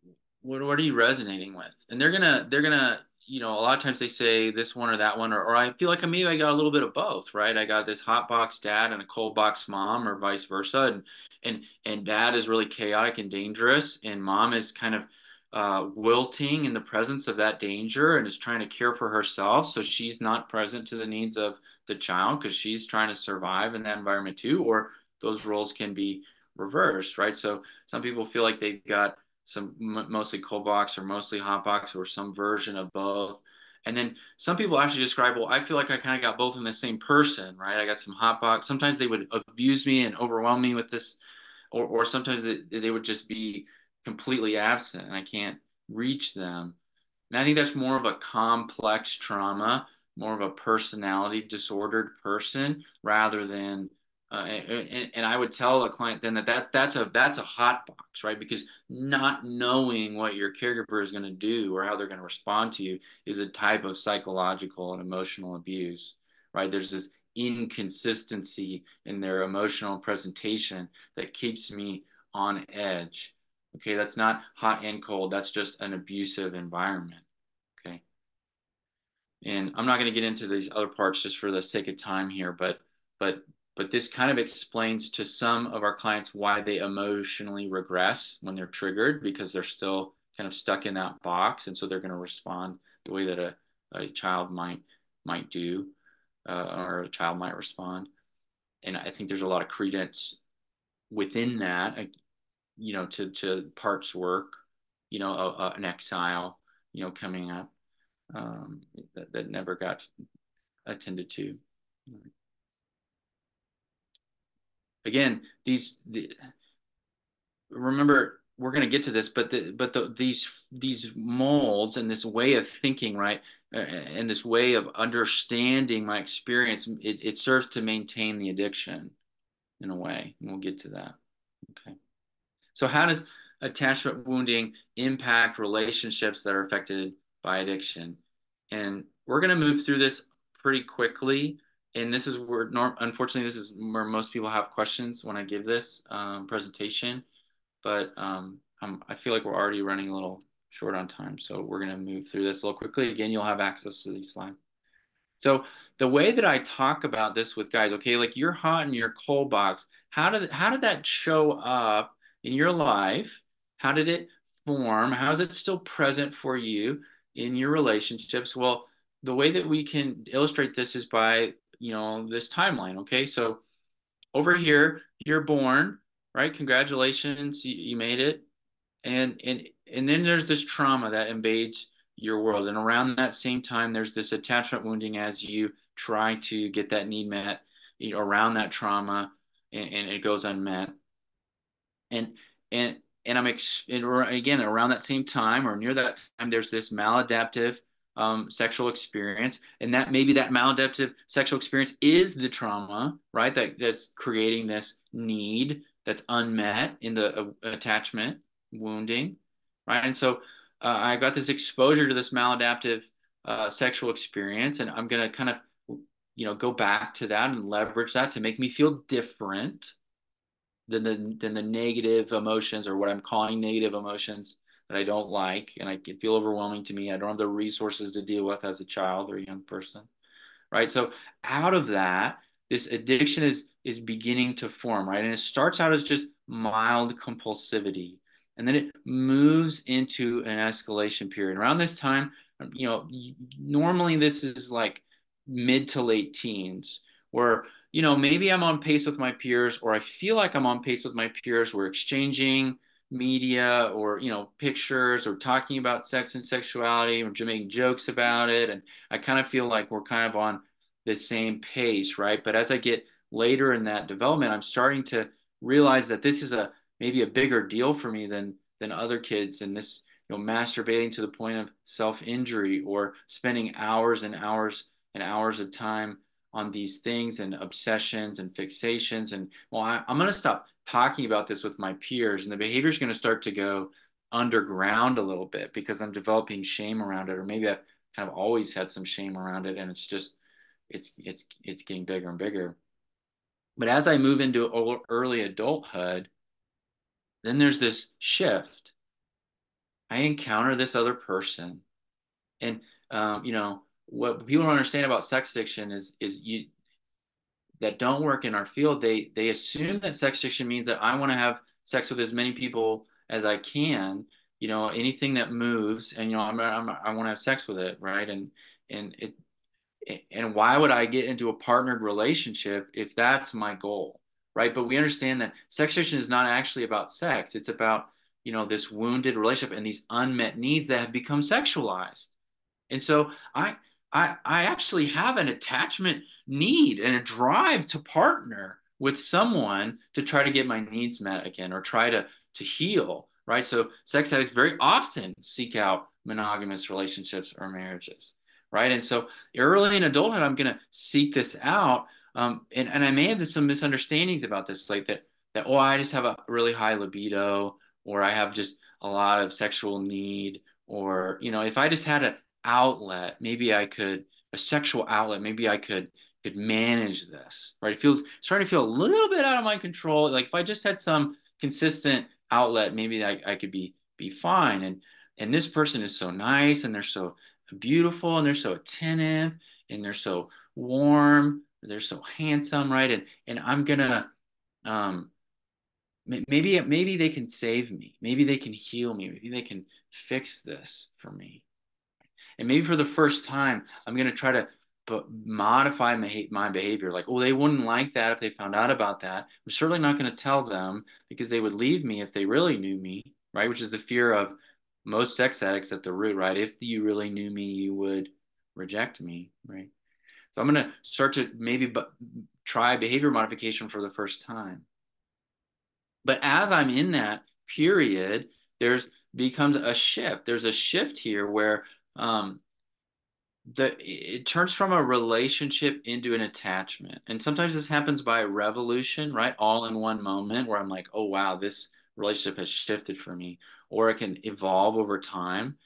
what are you resonating with? And they're gonna they're gonna you know a lot of times they say this one or that one or, or I feel like maybe I got a little bit of both, right? I got this hot box dad and a cold box mom, or vice versa, and and and dad is really chaotic and dangerous, and mom is kind of uh, wilting in the presence of that danger and is trying to care for herself. So she's not present to the needs of the child because she's trying to survive in that environment too. Or those roles can be reversed, right? So some people feel like they've got some mostly cold box or mostly hot box or some version of both. And then some people actually describe, well, I feel like I kind of got both in the same person, right? I got some hot box. Sometimes they would abuse me and overwhelm me with this, or, or sometimes they, they would just be completely absent and I can't reach them. And I think that's more of a complex trauma, more of a personality disordered person rather than uh, and, and, I would tell a client then that, that that's a that's a hot box, right? Because not knowing what your caregiver is going to do or how they're going to respond to you is a type of psychological and emotional abuse, right? There's this inconsistency in their emotional presentation that keeps me on edge. Okay, that's not hot and cold. That's just an abusive environment. Okay. And I'm not going to get into these other parts just for the sake of time here, but but but this kind of explains to some of our clients why they emotionally regress when they're triggered because they're still kind of stuck in that box, and so they're going to respond the way that a, a child might might do, uh, or a child might respond. And I think there's a lot of credence within that you know, to to parts work, you know, a, a, an exile, you know, coming up um, that, that never got attended to. Again, these the, remember we're going to get to this, but the, but the, these these molds and this way of thinking, right, uh, and this way of understanding my experience, it, it serves to maintain the addiction in a way, and we'll get to that. Okay. So how does attachment wounding impact relationships that are affected by addiction? And we're going to move through this pretty quickly. And this is where, unfortunately, this is where most people have questions when I give this um, presentation. But um, i feel like we're already running a little short on time. So we're going to move through this a little quickly. Again, you'll have access to these slides. So the way that I talk about this with guys, okay, like you're hot in your cold box. How did how did that show up in your life? How did it form? How is it still present for you in your relationships? Well, the way that we can illustrate this is by, you know, this timeline. Okay. So over here, you're born, right? Congratulations, you, you made it. And, and, and then there's this trauma that invades your world. And around that same time, there's this attachment wounding as you try to get that need met you know, around that trauma and, and it goes unmet. And, and, and I'm ex- and again around that same time or near that time, there's this maladaptive um, sexual experience, and that maybe that maladaptive sexual experience is the trauma, right? That that's creating this need that's unmet in the uh, attachment wounding, right? And so uh, I got this exposure to this maladaptive uh, sexual experience, and I'm gonna kind of you know go back to that and leverage that to make me feel different than the than the negative emotions or what I'm calling negative emotions that I don't like and I can feel overwhelming to me. I don't have the resources to deal with as a child or a young person. Right. So out of that, this addiction is is beginning to form, right? And it starts out as just mild compulsivity. And then it moves into an escalation period. Around this time, um, you know, normally this is like mid to late teens where you know maybe i'm on pace with my peers or i feel like i'm on pace with my peers we're exchanging media or you know pictures or talking about sex and sexuality or making jokes about it and i kind of feel like we're kind of on the same pace right but as i get later in that development i'm starting to realize that this is a maybe a bigger deal for me than than other kids and this you know masturbating to the point of self injury or spending hours and hours and hours of time on these things and obsessions and fixations. And well, I, am going to stop talking about this with my peers, and the behavior is going to start to go underground a little bit because I'm developing shame around it, or maybe I've kind of always had some shame around it, and it's just it's it's it's getting bigger and bigger. But as I move into early adulthood, then there's this shift. I encounter this other person, and um, you know what people don't understand about sex addiction is is you that don't work in our field they they assume that sex addiction means that i want to have sex with as many people as i can you know anything that moves and you know i'm, I'm i want to have sex with it right? And and it and why would i get into a partnered relationship if that's my goal right? But we understand that sex addiction is not actually about sex. It's about you know this wounded relationship and these unmet needs that have become sexualized. And so i I, I actually have an attachment need and a drive to partner with someone to try to get my needs met again or try to to heal right? So sex addicts very often seek out monogamous relationships or marriages right? And so early in adulthood i'm going to seek this out. Um, and, and i may have some misunderstandings about this like that that oh i just have a really high libido or i have just a lot of sexual need or you know if i just had a outlet maybe i could a sexual outlet maybe i could could manage this right? It feels starting to feel a little bit out of my control. Like if i just had some consistent outlet maybe i, I could be be fine. And and this person is so nice and they're so beautiful and they're so attentive and they're so warm they're so handsome right? And and i'm gonna um maybe maybe they can save me. Maybe they can heal me. Maybe they can fix this for me and maybe for the first time, I'm going to try to but modify my, my behavior. Like, oh, they wouldn't like that if they found out about that. I'm certainly not going to tell them because they would leave me if they really knew me, right? Which is the fear of most sex addicts at the root, right? If you really knew me, you would reject me, right? So I'm going to start to maybe but try behavior modification for the first time. But as I'm in that period, there's becomes a shift. There's a shift here where um, the it turns from a relationship into an attachment. And sometimes this happens by revolution right? All in one moment where i'm like oh wow this relationship has shifted for me. Or it can evolve over time.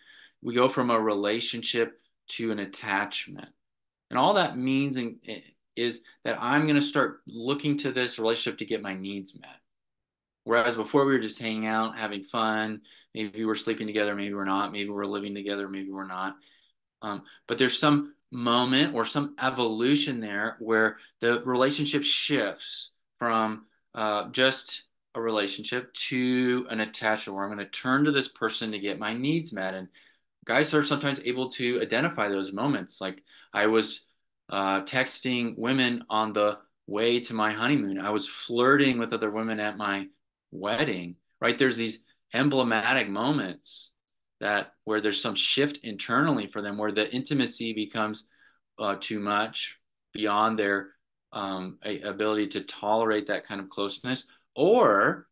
We go from a relationship to an attachment. And all that means is that i'm going to start looking to this relationship to get my needs met. Whereas before we were just hanging out having fun maybe we're sleeping together maybe we're not maybe we're living together maybe we're not um, but there's some moment or some evolution there where the relationship shifts from uh, just a relationship to an attachment where i'm going to turn to this person to get my needs met and guys are sometimes able to identify those moments. Like I was uh, texting women on the way to my honeymoon. I was flirting with other women at my wedding, right? There's these emblematic moments that where there's some shift internally for them where the intimacy becomes uh, too much beyond their um, ability to tolerate that kind of closeness or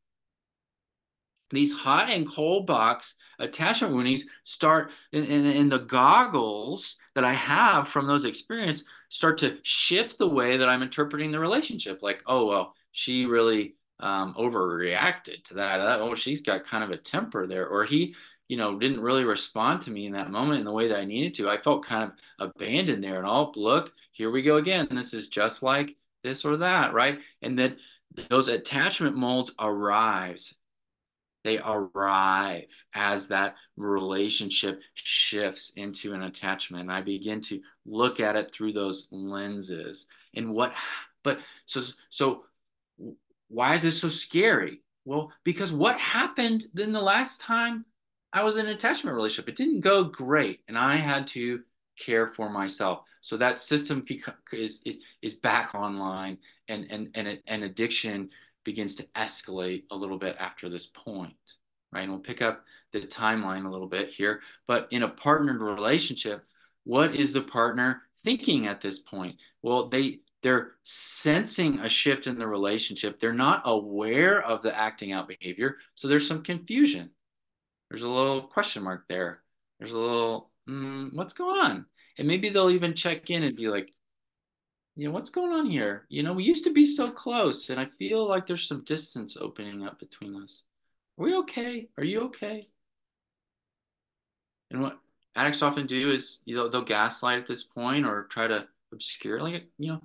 these hot and cold box attachment woundings start in, in, in, the goggles that I have from those experiences start to shift the way that I'm interpreting the relationship. Like, oh, well, she really um, overreacted to that. Uh, oh, she's got kind of a temper there. Or he, you know, didn't really respond to me in that moment in the way that I needed to. I felt kind of abandoned there. And oh, look, here we go again. This is just like this or that, right? And that those attachment molds arrives they arrive as that relationship shifts into an attachment and i begin to look at it through those lenses and what but so so why is this so scary well because what happened then the last time i was in an attachment relationship it didn't go great and i had to care for myself so that system is is back online and and and, and addiction begins to escalate a little bit after this point, right? And we'll pick up the timeline a little bit here. But in a partnered relationship, what is the partner thinking at this point? Well, they they're sensing a shift in the relationship. They're not aware of the acting out behavior, so there's some confusion. There's a little question mark there. There's a little mm, what's going on, and maybe they'll even check in and be like, you know, what's going on here? You know, we used to be so close, and I feel like there's some distance opening up between us. Are we okay? Are you okay? And what addicts often do is, you know, they'll gaslight at this point or try to obscure, like, you know,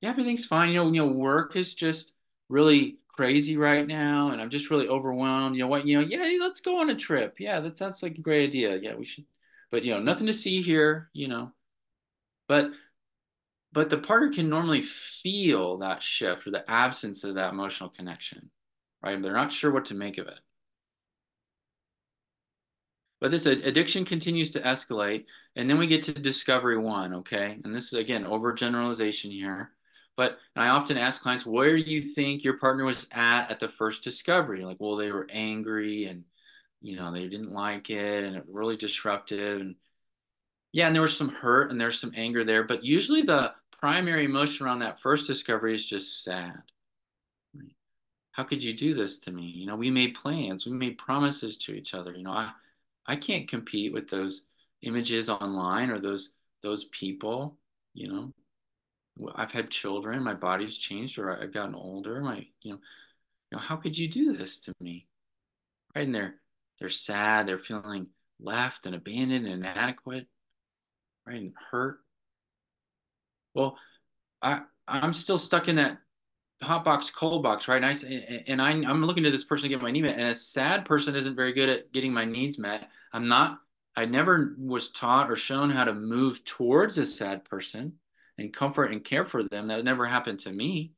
yeah, everything's fine. You know, you know, work is just really crazy right now, and I'm just really overwhelmed. You know what? You know, yeah, let's go on a trip. Yeah, that sounds like a great idea. Yeah, we should. But you know, nothing to see here. You know, but but the partner can normally feel that shift or the absence of that emotional connection, right? They're not sure what to make of it. But this addiction continues to escalate, and then we get to discovery one, okay? And this is again overgeneralization here. But I often ask clients, where do you think your partner was at at the first discovery? Like, well, they were angry and you know they didn't like it, and it really disruptive. And yeah, and there was some hurt and there's some anger there, but usually the primary emotion around that first discovery is just sad. How could you do this to me? You know, we made plans, we made promises to each other. You know, I, I can't compete with those images online or those those people. You know, I've had children, my body's changed, or I've gotten older. My, you know, you know, how could you do this to me? Right, and they're they're sad, they're feeling left and abandoned and inadequate, right, and hurt. Well, I I'm still stuck in that hot box, cold box, right? And I and I I'm looking to this person to get my need met, and a sad person isn't very good at getting my needs met. I'm not. I never was taught or shown how to move towards a sad person and comfort and care for them. That never happened to me,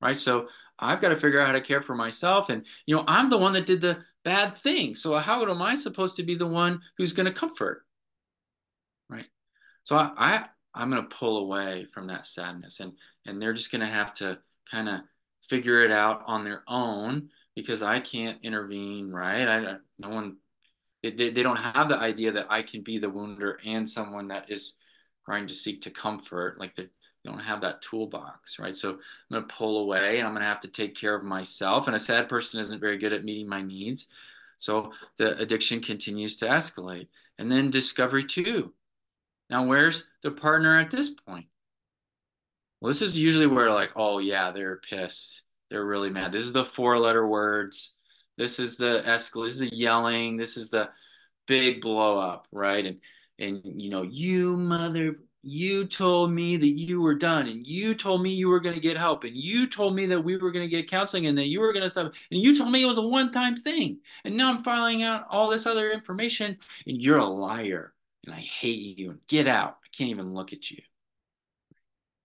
right? So I've got to figure out how to care for myself. And you know, I'm the one that did the bad thing. So how am I supposed to be the one who's going to comfort, right? So I, I I'm going to pull away from that sadness and and they're just going to have to kind of figure it out on their own because I can't intervene, right? I don't, no one they, they don't have the idea that I can be the wounder and someone that is trying to seek to comfort like they, don't have that toolbox, right? So I'm going to pull away and I'm going to have to take care of myself and a sad person isn't very good at meeting my needs. So the addiction continues to escalate. And then discovery two, now, where's the partner at this point? Well, this is usually where, like, oh, yeah, they're pissed. They're really mad. This is the four letter words. This is the escal. This is the yelling. This is the big blow up, right? And, and, you know, you mother, you told me that you were done and you told me you were going to get help and you told me that we were going to get counseling and that you were going to stop and you told me it was a one time thing. And now I'm filing out all this other information and you're a liar and I hate you and get out. I can't even look at you.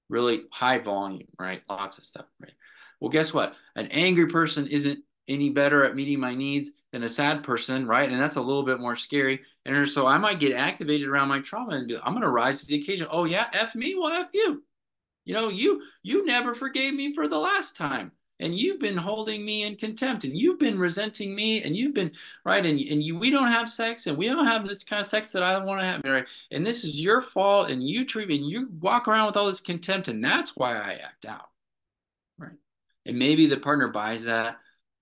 Really high volume, right? Lots of stuff, right? Well, guess what? An angry person isn't any better at meeting my needs than a sad person, right? And that's a little bit more scary. And so I might get activated around my trauma and be, I'm going to rise to the occasion. Oh yeah, f me, well f you. You know, you you never forgave me for the last time and you've been holding me in contempt and you've been resenting me and you've been right and, and you we don't have sex and we don't have this kind of sex that i want to have right and this is your fault and you treat me and you walk around with all this contempt and that's why i act out right and maybe the partner buys that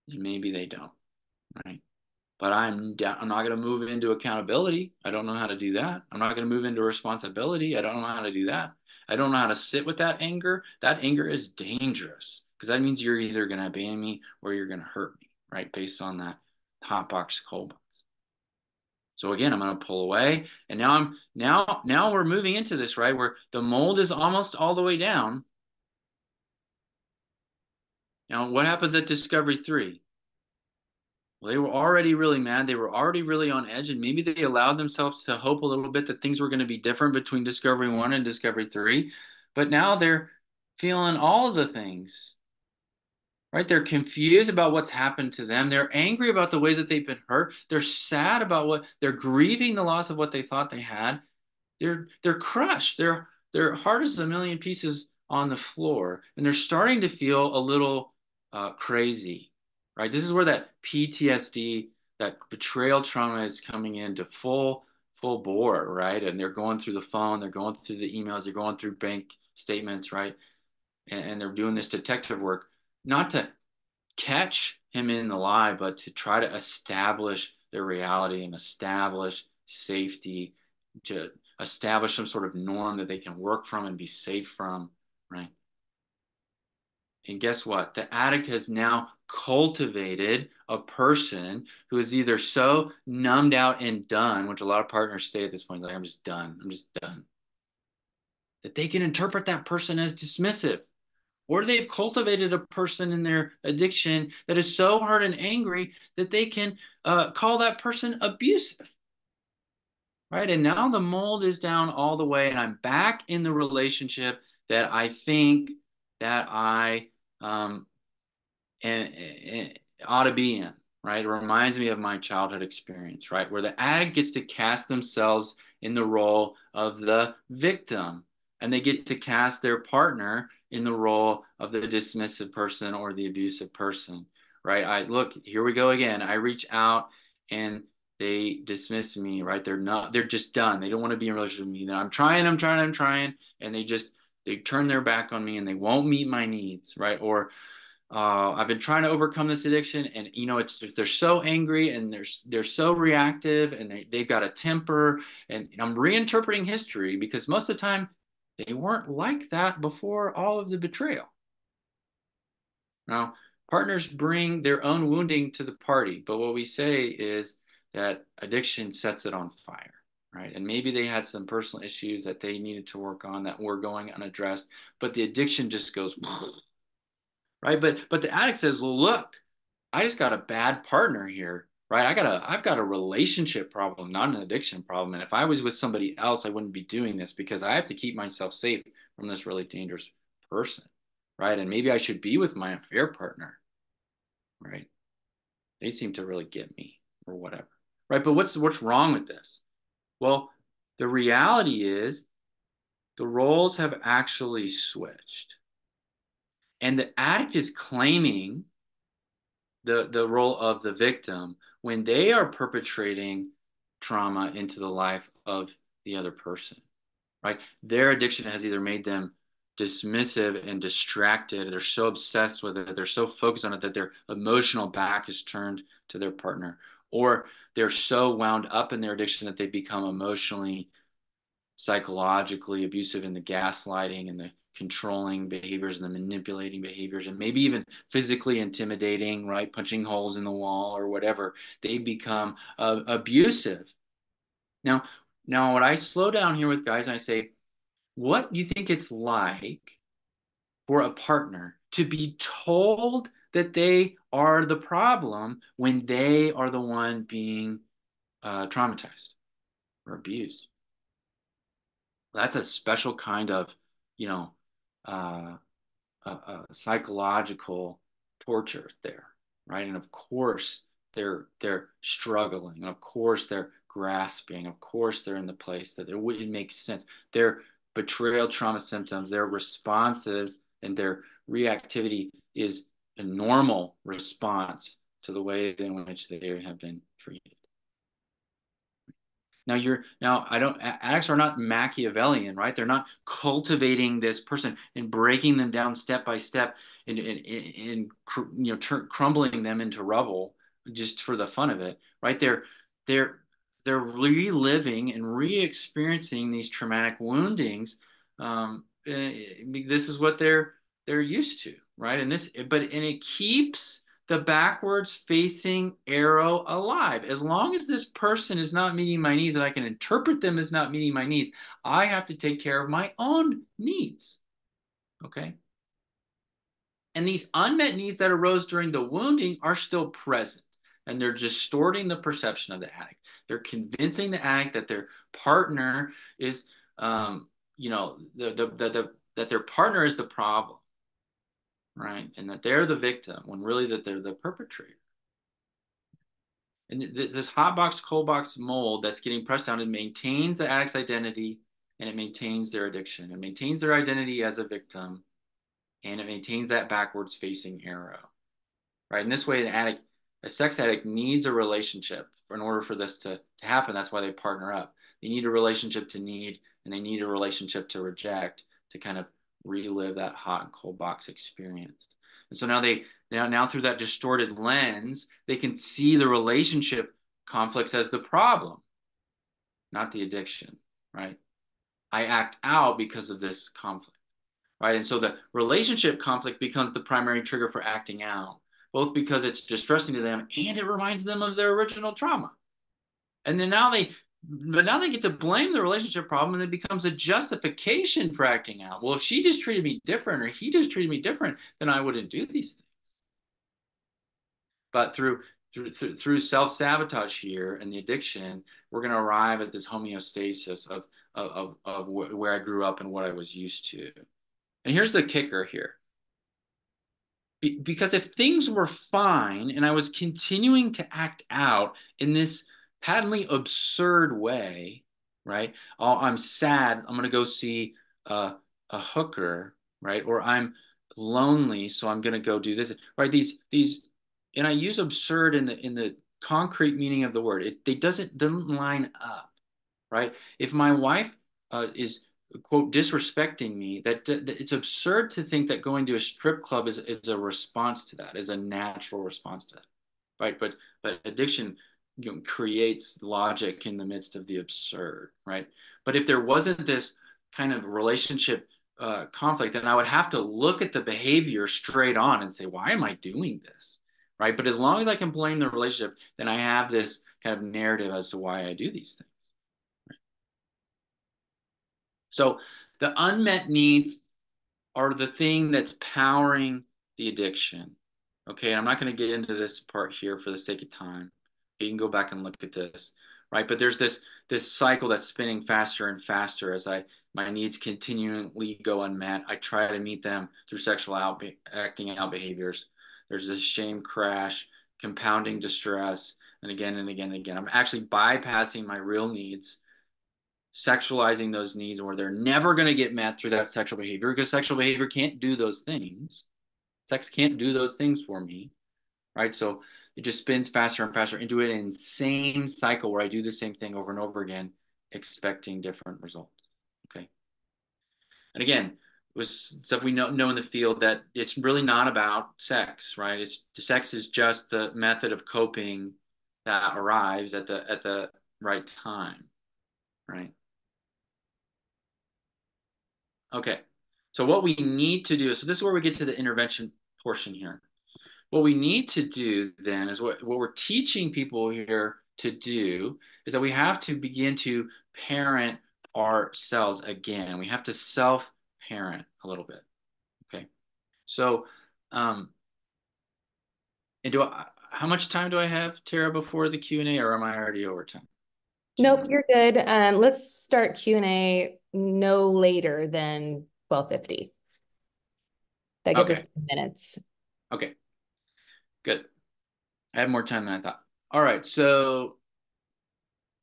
maybe they don't right but i'm i'm not going to move into accountability i don't know how to do that i'm not going to move into responsibility i don't know how to do that i don't know how to sit with that anger that anger is dangerous because that means you're either going to abandon me or you're going to hurt me, right? Based on that hot box cold box. So again, I'm going to pull away, and now I'm now now we're moving into this right where the mold is almost all the way down. Now, what happens at discovery three? Well, they were already really mad. They were already really on edge, and maybe they allowed themselves to hope a little bit that things were going to be different between discovery one and discovery three. But now they're feeling all of the things right? They're confused about what's happened to them. They're angry about the way that they've been hurt. They're sad about what they're grieving the loss of what they thought they had. They're they're crushed. Their their heart is a million pieces on the floor, and they're starting to feel a little uh, crazy, right? This is where that PTSD, that betrayal trauma, is coming into full full bore, right? And they're going through the phone, they're going through the emails, they're going through bank statements, right? And, and they're doing this detective work not to catch him in the lie, but to try to establish their reality and establish safety, to establish some sort of norm that they can work from and be safe from, right? And guess what? The addict has now cultivated a person who is either so numbed out and done, which a lot of partners say at this point, like, I'm just done, I'm just done, that they can interpret that person as dismissive. Or they've cultivated a person in their addiction that is so hurt and angry that they can uh, call that person abusive. Right? And now the mold is down all the way and i'm back in the relationship that i think that i um, and, and ought to be in right it reminds me of my childhood experience right where the addict gets to cast themselves in the role of the victim and they get to cast their partner in the role of the dismissive person or the abusive person, right? I look, here we go again. I reach out and they dismiss me, right? They're not, they're just done. They don't want to be in relationship with me. I'm trying, I'm trying, I'm trying. And they just, they turn their back on me and they won't meet my needs, right? Or, uh, I've been trying to overcome this addiction and you know it's they're so angry and they're they're so reactive and they, they've got a temper and I'm reinterpreting history because most of the time they weren't like that before all of the betrayal. Now, partners bring their own wounding to the party, but what we say is that addiction sets it on fire, right? And maybe they had some personal issues that they needed to work on that were going unaddressed, but the addiction just goes, [laughs] right? But but the addict says, well, look, I just got a bad partner here right? I got a I've got a relationship problem, not an addiction problem. And if I was with somebody else, I wouldn't be doing this because I have to keep myself safe from this really dangerous person, right? And maybe I should be with my affair partner, right? They seem to really get me or whatever, right? But what's what's wrong with this? Well, the reality is the roles have actually switched. And the addict is claiming the, the role of the victim when they are perpetrating trauma into the life of the other person, right? Their addiction has either made them dismissive and distracted. They're so obsessed with it. They're so focused on it that their emotional back is turned to their partner, or they're so wound up in their addiction that they become emotionally, psychologically abusive in the gaslighting and the controlling behaviors and the manipulating behaviors and maybe even physically intimidating right? Punching holes in the wall or whatever. They become uh, abusive. Now now what i slow down here with guys and i say what do you think it's like for a partner to be told that they are the problem when they are the one being uh, traumatized or abused that's a special kind of you know uh, psychological torture there, right? And of course, they're they're struggling. Of course, they're grasping. Of course, they're in the place that it, it makes sense. Their betrayal trauma symptoms, their responses, and their reactivity is a normal response to the way in which they have been treated. Now you're now I don't addicts are not Machiavellian, right? They're not cultivating this person and breaking them down step by step and and, and, you know crumbling them into rubble just for the fun of it, right? They're they're they're reliving and re-experiencing these traumatic woundings. Um, eh, this is what they're they're used to, right? And this, but and it keeps the backwards facing arrow alive. As long as this person is not meeting my needs and I can interpret them as not meeting my needs, I have to take care of my own needs. Okay. And these unmet needs that arose during the wounding are still present and they're distorting the perception of the addict. They're convincing the addict that their partner is, um, you know, the, the, the, the, that their partner is the problem, right? And that they're the victim when really that they're the perpetrator. And this hot box, cold box mold that's getting pressed down, it maintains the addict's identity and it maintains their addiction. It maintains their identity as a victim and it maintains that backwards facing arrow, right? In this way, an addict a sex addict needs a relationship in order for this to, to happen. That's why they partner up. They need a relationship to need, and they need a relationship to reject to kind of relive that hot and cold box experience. And so now they now now through that distorted lens, they can see the relationship conflicts as the problem, not the addiction, right? I act out because of this conflict, right? And so the relationship conflict becomes the primary trigger for acting out both because it's distressing to them and it reminds them of their original trauma. And then now they but now they get to blame the relationship problem and it becomes a justification for acting out. Well, if she just treated me different or he just treated me different, then I wouldn't do these things. But through through, through, through self-sabotage here and the addiction, we're going to arrive at this homeostasis of, of, of, of where I grew up and what I was used to. And here's the kicker here because if things were fine and I was continuing to act out in this patently absurd way, right? Oh, I'm sad. I'm going to go see a, a hooker, right? Or I'm lonely, so I'm going to go do this, right? These, these, and I use absurd in the, in the concrete meaning of the word. It, doesn't, doesn't line up, right? If my wife uh, is quote disrespecting me that, that, it's absurd to think that going to a strip club is, is a response to that is a natural response to that right but but addiction you know, creates logic in the midst of the absurd right but if there wasn't this kind of relationship uh, conflict then i would have to look at the behavior straight on and say why am i doing this right but as long as i can blame the relationship then i have this kind of narrative as to why i do these things Right? so the unmet needs are the thing that's powering the addiction. Okay, I'm not going to get into this part here for the sake of time. You can go back and look at this, right? But there's this this cycle that's spinning faster and faster as I my needs continually go unmet. I try to meet them through sexual out, acting out behaviors. There's this shame crash, compounding distress, and again and again and again. I'm actually bypassing my real needs sexualizing those needs where they're never going to get met through that sexual behavior because sexual behavior can't do those things. Sex can't do those things for me, right? So it just spins faster and faster into an insane cycle where I do the same thing over and over again, expecting different results. Okay. And again, was stuff we know, know in the field that it's really not about sex, right? It's sex is just the method of coping that arrives at the at the right time, right? Okay, so what we need to do, so this is where we get to the intervention portion here. What we need to do then is what, what we're teaching people here to do is that we have to begin to parent ourselves again. We have to self-parent a little bit, okay? So, um, and do I, how much time do I have, Tara, before the Q&A or am I already over time? Nope, you're good. Um, let's start Q&A no later than 1250. That gives Okay. us 10 minutes. Okay, good. I have more time than I thought. All right, so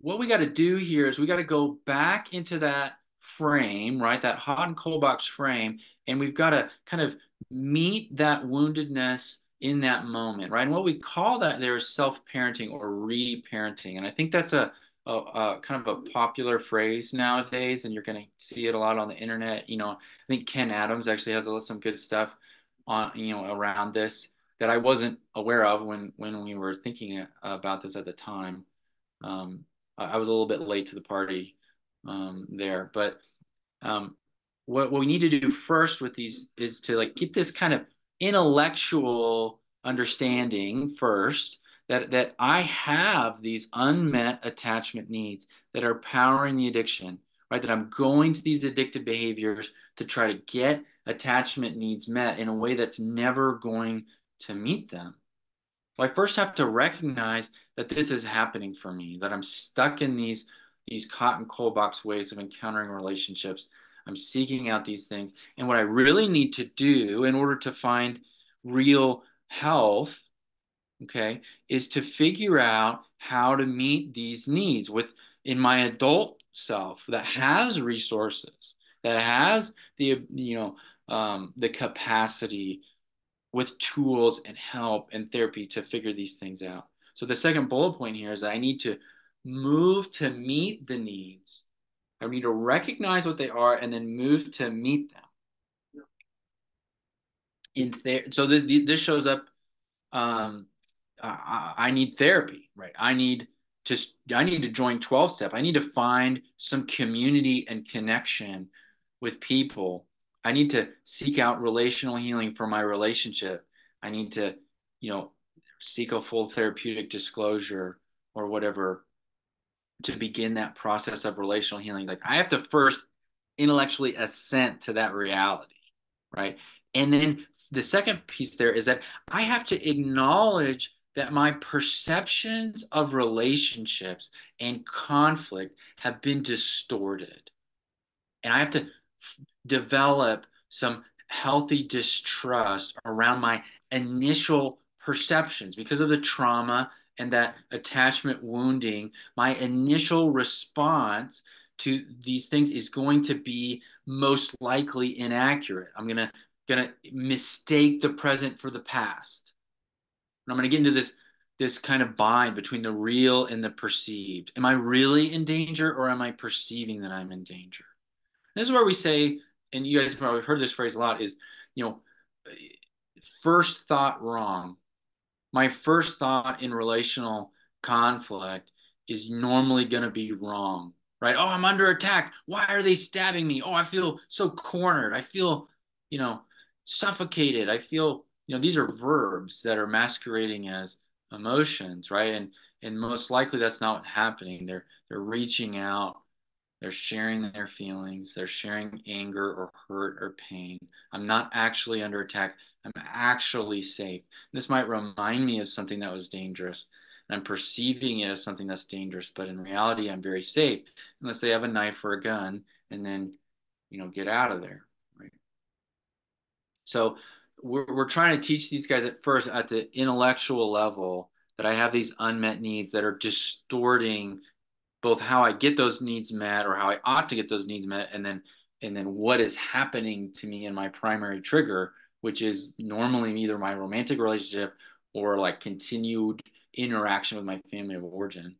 what we got to do here is we got to go back into that frame, right? That hot and cold box frame, and we've got to kind of meet that woundedness in that moment, right? And what we call that there is self-parenting or re-parenting, and I think that's a, a, a, kind of a popular phrase nowadays, and you're going to see it a lot on the internet. You know, I think Ken Adams actually has a some good stuff on you know around this that I wasn't aware of when when we were thinking about this at the time. Um, I was a little bit late to the party um, there, but um, what, what we need to do first with these is to like get this kind of intellectual understanding first that that I have these unmet attachment needs that are powering the addiction, right? That I'm going to these addictive behaviors to try to get attachment needs met in a way that's never going to meet them. I first have to recognize that this is happening for me, that I'm stuck in these these hot and cold box ways of encountering relationships. I'm seeking out these things. And what I really need to do in order to find real health, okay, is to figure out how to meet these needs with in my adult self that has resources, that has the you know um, the capacity with tools and help and therapy to figure these things out. So the second bullet point here is I need to move to meet the needs. I need to recognize what they are and then move to meet them. In there, so this this shows up. Um, I, I need therapy, right? I need to I need to join 12 step. I need to find some community and connection with people I need to seek out relational healing for my relationship. I need to, you know, seek a full therapeutic disclosure or whatever to begin that process of relational healing. Like I have to first intellectually assent to that reality, right? And then the second piece there is that I have to acknowledge that my perceptions of relationships and conflict have been distorted. And I have to develop some healthy distrust around my initial perceptions. Because of the trauma and that attachment wounding my initial response to these things is going to be most likely inaccurate. I'm going to going to mistake the present for the past. And i'm going to get into this this kind of bind between the real and the perceived. Am i really in danger or am i perceiving that i'm in danger this is where we say and you guys probably heard this phrase a lot is, you know, first thought wrong. My first thought in relational conflict is normally going to be wrong, right? Oh, I'm under attack. Why are they stabbing me? Oh, I feel so cornered. I feel, you know, suffocated. I feel, you know, these are verbs that are masquerading as emotions, right? And and most likely that's not happening. They're they're reaching out they're sharing their feelings. They're sharing anger or hurt or pain. I'm not actually under attack. I'm actually safe. This might remind me of something that was dangerous. And I'm perceiving it as something that's dangerous, but in reality, I'm very safe unless they have a knife or a gun and then, you know, get out of there. Right. So we're, we're trying to teach these guys at first at the intellectual level that I have these unmet needs that are distorting both how I get those needs met or how I ought to get those needs met, and then and then what is happening to me in my primary trigger, which is normally either my romantic relationship or like continued interaction with my family of origin.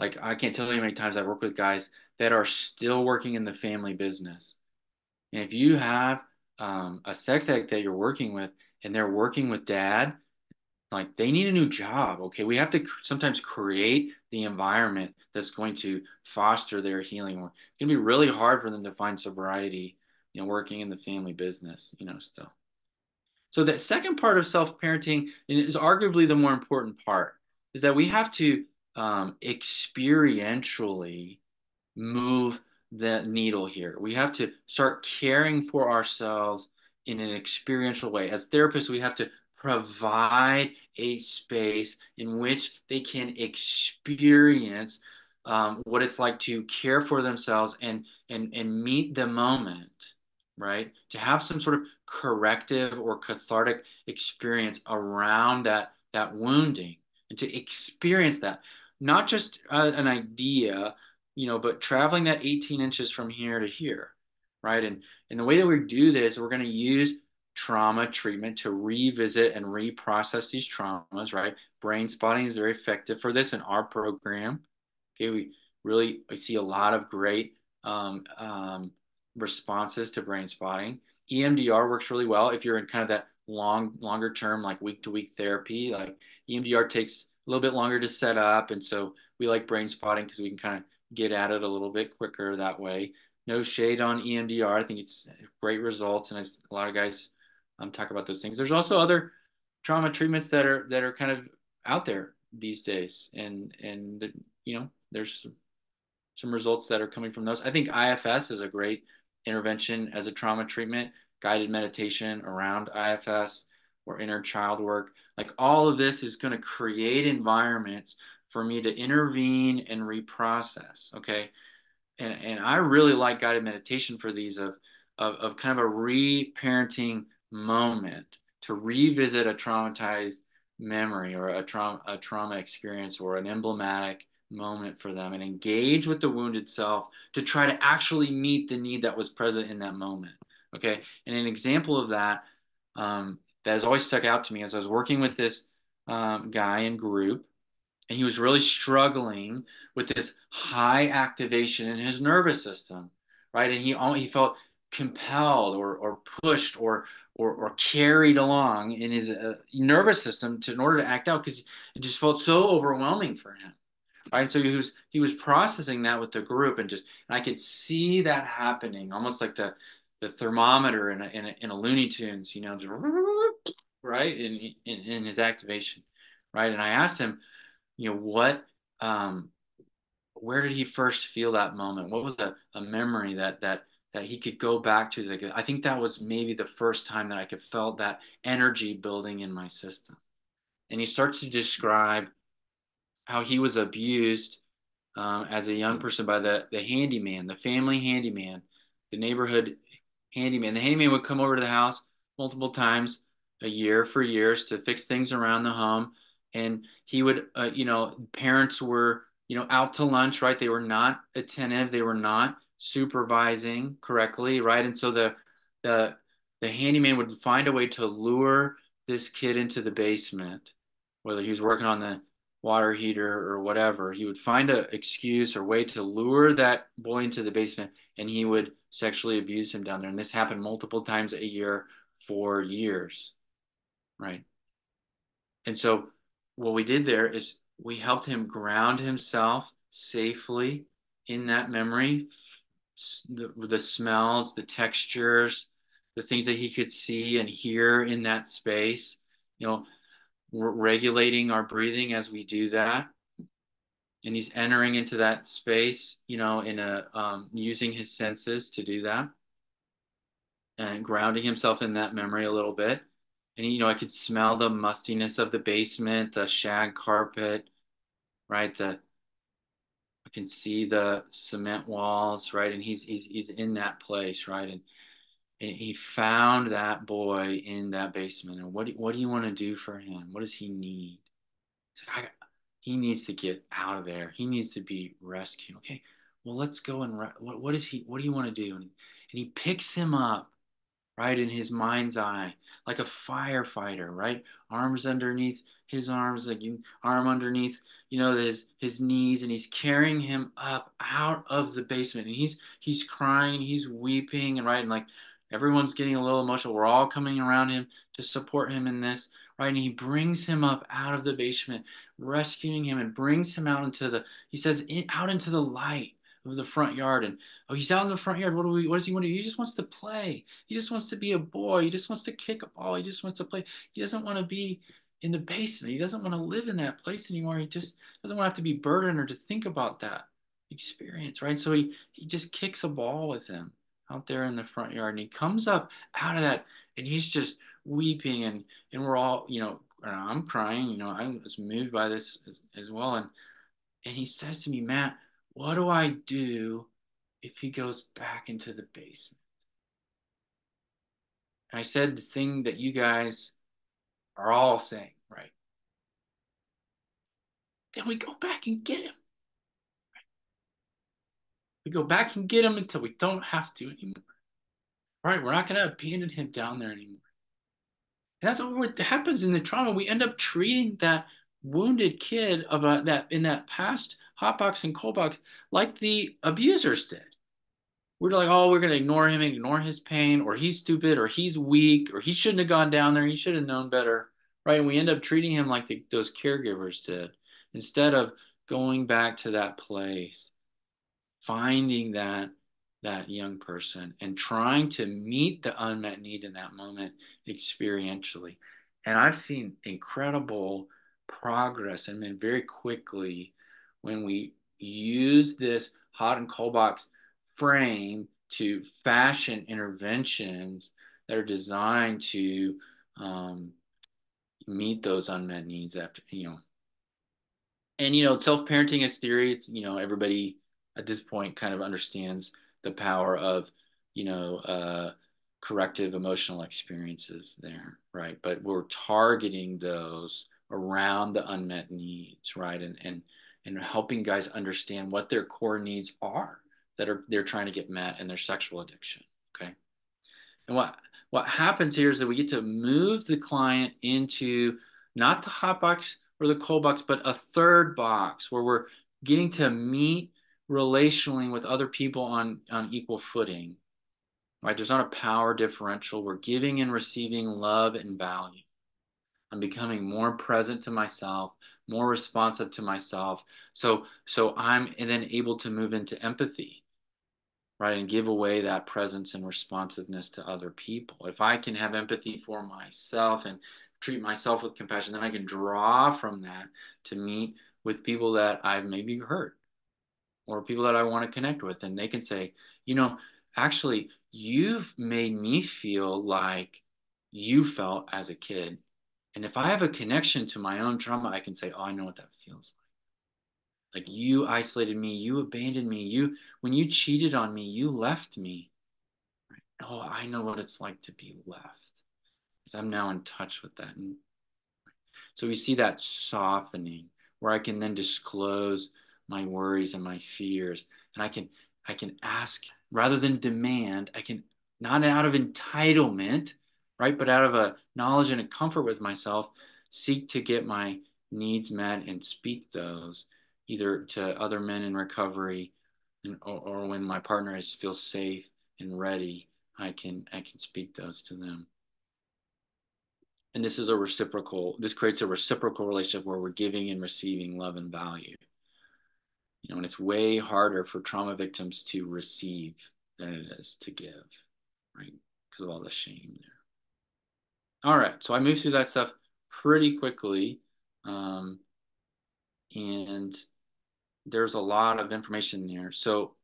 Like I can't tell you how many times I've worked with guys that are still working in the family business. And if you have um, a sex addict that you're working with and they're working with dad like they need a new job okay? We have to sometimes create the environment that's going to foster their healing. It's going to be really hard for them to find sobriety you know working in the family business you know still so that second part of self-parenting is arguably the more important part is that we have to um, experientially move the needle here. We have to start caring for ourselves in an experiential way. As therapists we have to provide a space in which they can experience um, what it's like to care for themselves and and and meet the moment right? To have some sort of corrective or cathartic experience around that that wounding and to experience that, not just uh, an idea, you know, but traveling that 18 inches from here to here, right? And and the way that we do this, we're going to use trauma treatment to revisit and reprocess these traumas, right? Brain spotting is very effective for this in our program. Okay, we really I see a lot of great um, um, responses to brain spotting. EMDR works really well if you're in kind of that long, longer term, like week to week therapy. Like EMDR takes a little bit longer to set up. And so we like brain spotting because we can kind of get at it a little bit quicker that way. No shade on EMDR. I think it's great results. And a lot of guys um, talk about those things. There's also other trauma treatments that are, that are kind of out there these days. And, and the, you know, there's some, results that are coming from those. I think IFS is a great intervention as a trauma treatment, guided meditation around IFS or inner child work. Like all of this is going to create environments for me to intervene and reprocess. Okay. And, and I really like guided meditation for these of, of, of kind of a re-parenting moment to revisit a traumatized memory or a trauma, a trauma experience or an emblematic moment for them and engage with the wounded self to try to actually meet the need that was present in that moment. Okay. And an example of that um, that has always stuck out to me as I was working with this um, guy in group, and he was really struggling with this high activation in his nervous system, right? And he he felt compelled or, or pushed or, or, or carried along in his uh, nervous system to in order to act out because it just felt so overwhelming for him right? So he was he was processing that with the group and just and i could see that happening almost like the the thermometer in a, in a, in a looney tunes you know just, right in, in in his activation right? And i asked him you know what um where did he first feel that moment? What was a, a memory that that that he could go back to like i think that was maybe the first time that i could felt that energy building in my system and he starts to describe how he was abused um, as a young person by the the handyman, the family handyman, the neighborhood handyman. The handyman would come over to the house multiple times a year for years to fix things around the home, and he would, uh, you know, parents were, you know, out to lunch, right? They were not attentive. They were not supervising correctly, right? And so the the the handyman would find a way to lure this kid into the basement, whether he was working on the water heater or whatever. He would find an excuse or way to lure that boy into the basement and he would sexually abuse him down there. And this happened multiple times a year for years. Right. And so what we did there is we helped him ground himself safely in that memory, the, the smells, the textures, the things that he could see and hear in that space. You know, we're regulating our breathing as we do that and he's entering into that space you know in a um, using his senses to do that and grounding himself in that memory a little bit and you know i could smell the mustiness of the basement the shag carpet right the i can see the cement walls right and he's he's, he's in that place right and and he found that boy in that basement. And what do, what do you want to do for him? What does he need? Like, he needs to get out of there. He needs to be rescued. Okay, well, let's go and re- what, what is he? What do you want to do? And, and he picks him up right in his mind's eye, like a firefighter, right? Arms underneath his arms, like you, arm underneath, you know, his his knees, and he's carrying him up out of the basement. And he's he's crying, he's weeping, and right, and like Everyone's getting a little emotional. We're all coming around him to support him in this, right? And he brings him up out of the basement, rescuing him and brings him out into the, he says, out into the light of the front yard. And oh, he's out in the front yard. What do we, what does he want to do? He just wants to play. He just wants to be a boy. He just wants to kick a ball. He just wants to play. He doesn't want to be in the basement. He doesn't want to live in that place anymore. He just doesn't want to have to be burdened or to think about that experience, right? So he, he just kicks a ball with him out there in the front yard and he comes up out of that and he's just weeping and and we're all you know i'm crying you know i was moved by this as, as well and and he says to me matt what do i do if he goes back into the basement I said the thing that you guys are all saying, right? Then we go back and get him. We go back and get him until we don't have to anymore. Right? We're not going to abandon him down there anymore. And that's what happens in the trauma. We end up treating that wounded kid of a, that in that past hot box and cold box like the abusers did. We're like, oh, we're going to ignore him, and ignore his pain, or he's stupid, or he's weak, or he shouldn't have gone down there. He should have known better. Right. And we end up treating him like the, those caregivers did instead of going back to that place, finding that that young person and trying to meet the unmet need in that moment experientially. And I've seen incredible progress and then very quickly when we use this hot and cold box frame to fashion interventions that are designed to um, meet those unmet needs after you know. And you know self-parenting is theory. It's you know everybody at this point kind of understands the power of you know uh, corrective emotional experiences there right? But we're targeting those around the unmet needs right? And and and helping guys understand what their core needs are that are they're trying to get met in their sexual addiction okay? And what what happens here is that we get to move the client into not the hot box or the cold box but a third box where we're getting to meet relationally with other people on on equal footing right? There's not a power differential. We're giving and receiving love and value. I'm becoming more present to myself more responsive to myself. So so i'm then able to move into empathy right and give away that presence and responsiveness to other people. If i can have empathy for myself and treat myself with compassion then i can draw from that to meet with people that i've maybe hurt or people that i want to connect with and they can say you know actually you've made me feel like you felt as a kid and if I have a connection to my own trauma, I can say, oh, I know what that feels like. Like you isolated me, you abandoned me, you when you cheated on me, you left me. Right? Oh, I know what it's like to be left. Because I'm now in touch with that. And so we see that softening where I can then disclose my worries and my fears. And I can I can ask rather than demand, I can not out of entitlement, right? But out of a knowledge and a comfort with myself, seek to get my needs met and speak those either to other men in recovery and, or, or when my partner is feels safe and ready, I can I can speak those to them. And this is a reciprocal, this creates a reciprocal relationship where we're giving and receiving love and value. You know, and it's way harder for trauma victims to receive than it is to give, right? Because of all the shame there. All right, so I moved through that stuff pretty quickly. Um, and there's a lot of information there. So,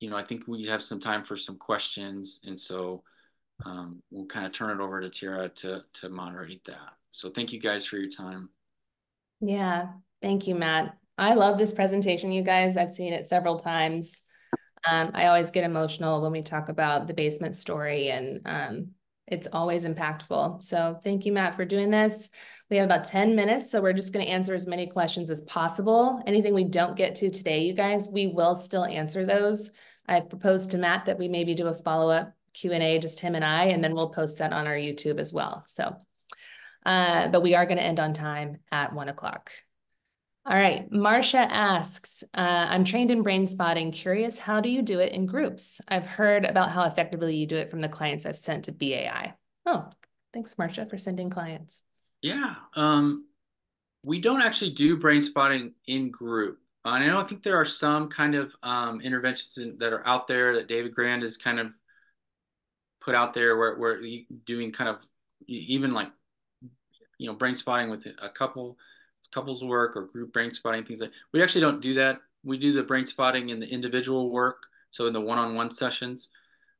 you know, I think we have some time for some questions. And so um, we'll kind of turn it over to Tara to, to moderate that. So thank you guys for your time. Yeah, thank you, Matt. I love this presentation, you guys. I've seen it several times. Um, I always get emotional when we talk about the basement story and um, it's always impactful. So thank you, Matt, for doing this. We have about 10 minutes, so we're just going to answer as many questions as possible. Anything we don't get to today, you guys, we will still answer those. I proposed to Matt that we maybe do a follow-up Q&A, just him and I, and then we'll post that on our YouTube as well. So, uh, but we are going to end on time at one o'clock. All right, Marcia asks, uh, I'm trained in brain spotting. Curious, how do you do it in groups? I've heard about how effectively you do it from the clients I've sent to BAI. Oh, thanks, Marcia, for sending clients. Yeah, um, we don't actually do brain spotting in group. Uh, and I don't think there are some kind of um, interventions in, that are out there that David Grand has kind of put out there where, where doing kind of even like, you know, brain spotting with a couple couples work or group brain spotting things like we actually don't do that. We do the brain spotting in the individual work so in the one-on-one sessions.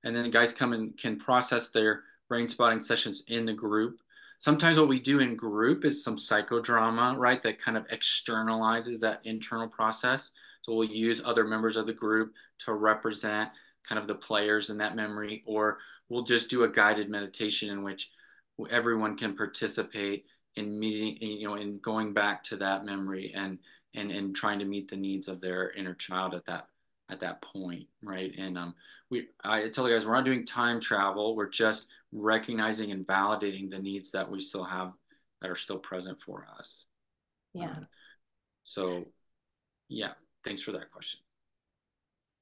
And then the guys come and can process their brain spotting sessions in the group. Sometimes what we do in group is some psychodrama right that kind of externalizes that internal process. So we'll use other members of the group to represent kind of the players in that memory or we'll just do a guided meditation in which everyone can participate in meeting, you know, in going back to that memory and and and trying to meet the needs of their inner child at that at that point, right? And um, we, I tell you guys, we're not doing time travel. We're just recognizing and validating the needs that we still have that are still present for us. Yeah. Um, so, yeah, thanks for that question.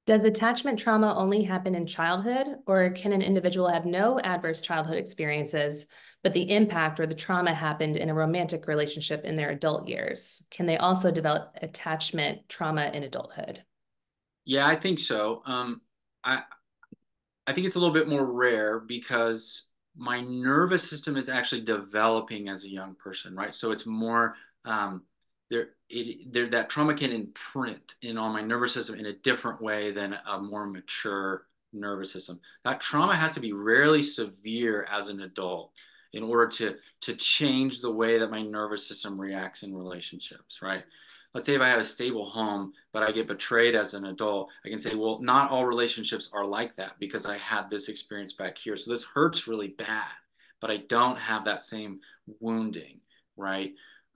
Does attachment trauma only happen in childhood, or can an individual have no adverse childhood experiences, but the impact or the trauma happened in a romantic relationship in their adult years? Can they also develop attachment trauma in adulthood? Yeah, I think so. Um, I I think it's a little bit more rare because my nervous system is actually developing as a young person, right? So it's more um, there. It there that trauma can imprint in on my nervous system in a different way than a more mature nervous system. That trauma has to be rarely severe as an adult in order to to change the way that my nervous system reacts in relationships, right? let's say if I have a stable home, but I get betrayed as an adult, I can say, well, not all relationships are like that because I had this experience back here. So this hurts really bad, but I don't have that same wounding, right?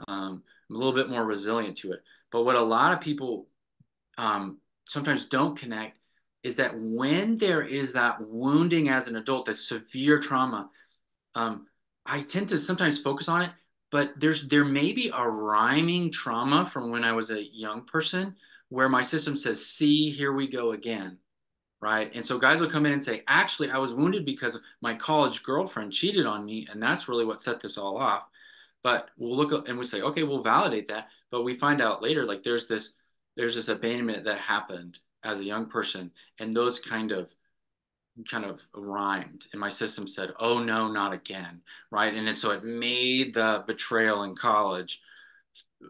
Um, I'm a little bit more resilient to it. But what a lot of people um, sometimes don't connect is that when there is that wounding as an adult, that severe trauma, um, I tend to sometimes focus on it but there's there may be a rhyming trauma from when I was a young person where my system says, "See, here we go again." Right. And so guys will come in and say, actually, I was wounded because my college girlfriend cheated on me. And that's really what set this all off. But we'll look and we say, okay, we'll validate that. But we find out later, like there's this, there's this abandonment that happened as a young person. And those kind of kind of rhymed and my system said oh no not again right? And so it made the betrayal in college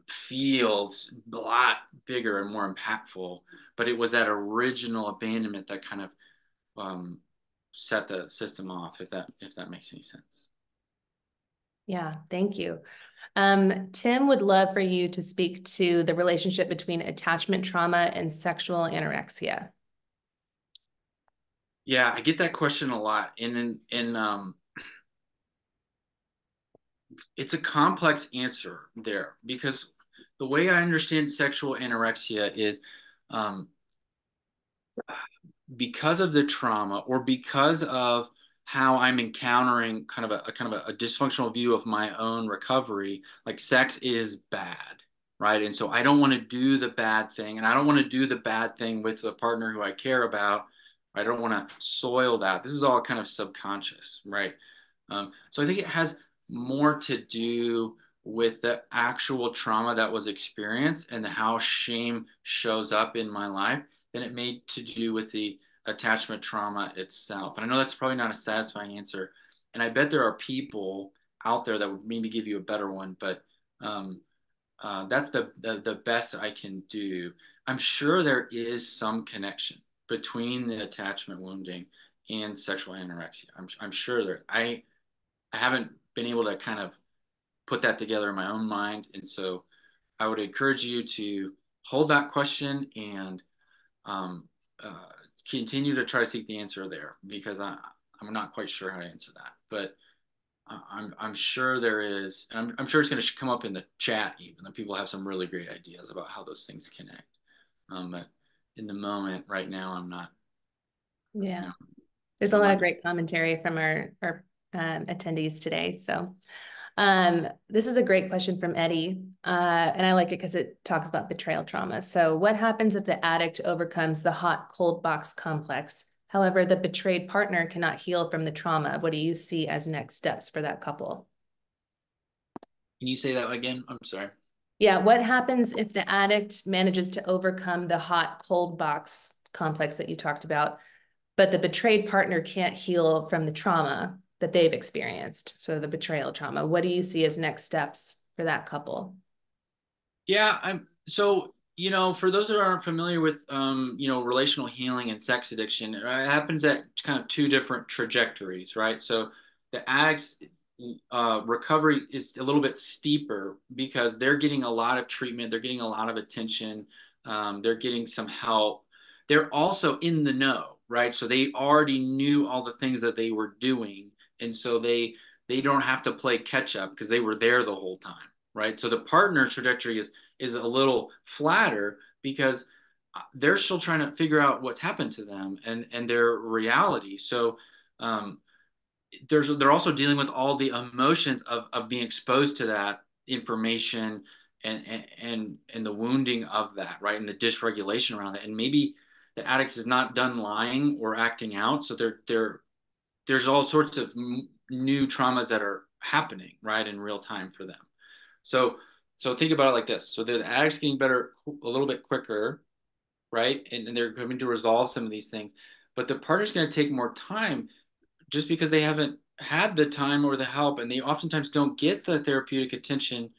feels a lot bigger and more impactful but it was that original abandonment that kind of um, set the system off if that if that makes any sense. Yeah thank you. Um, tim would love for you to speak to the relationship between attachment trauma and sexual anorexia yeah, I get that question a lot, and in, in um, it's a complex answer there because the way I understand sexual anorexia is um, because of the trauma or because of how I'm encountering kind of a, a kind of a, a, dysfunctional view of my own recovery, like sex is bad, right? And so I don't want to do the bad thing, and I don't want to do the bad thing with the partner who I care about I don't want to soil that. This is all kind of subconscious, right? Um, so I think it has more to do with the actual trauma that was experienced and how shame shows up in my life than it may to do with the attachment trauma itself. And I know that's probably not a satisfying answer. And I bet there are people out there that would maybe give you a better one, but um, uh, that's the, the, the best I can do. I'm sure there is some connection between the attachment wounding and sexual anorexia. I'm, I'm sure there, I, I haven't been able to kind of put that together in my own mind. And so I would encourage you to hold that question and um, uh, continue to try to seek the answer there because I, I'm not quite sure how to answer that. But I'm, I'm sure there is, I'm, I'm sure it's going to come up in the chat even that people have some really great ideas about how those things connect. Um, but in the moment right now i'm not yeah you know, there's a lot of great commentary from our our um, attendees today so um, this is a great question from Eddie, uh, and I like it because it talks about betrayal trauma. So, what happens if the addict overcomes the hot cold box complex? However, the betrayed partner cannot heal from the trauma. What do you see as next steps for that couple? Can you say that again? I'm sorry. Yeah, what happens if the addict manages to overcome the hot cold box complex that you talked about, but the betrayed partner can't heal from the trauma that they've experienced, so the betrayal trauma? What do you see as next steps for that couple? Yeah, I'm so you know, for those that aren't familiar with, um, you know, relational healing and sex addiction, it happens at kind of two different trajectories, right? So the addicts uh, recovery is a little bit steeper because they're getting a lot of treatment, they're getting a lot of attention, um, they're getting some help. They're also in the know, right? So they already knew all the things that they were doing, and so they they don't have to play catch up because they were there the whole time, right? So the partner trajectory is is a little flatter because uh, they're still trying to figure out what's happened to them and and their reality. So um, there's they're also dealing with all the emotions of of being exposed to that information and and and the wounding of that, right, and the dysregulation around it, and maybe the addict is not done lying or acting out, so they're they're there's all sorts of new traumas that are happening right in real time for them. So so think about it like this: so the addict's getting better a little bit quicker, right, and, and they're coming to resolve some of these things, but the partner's going to take more time just because they haven't had the time or the help, and they oftentimes don't get the therapeutic attention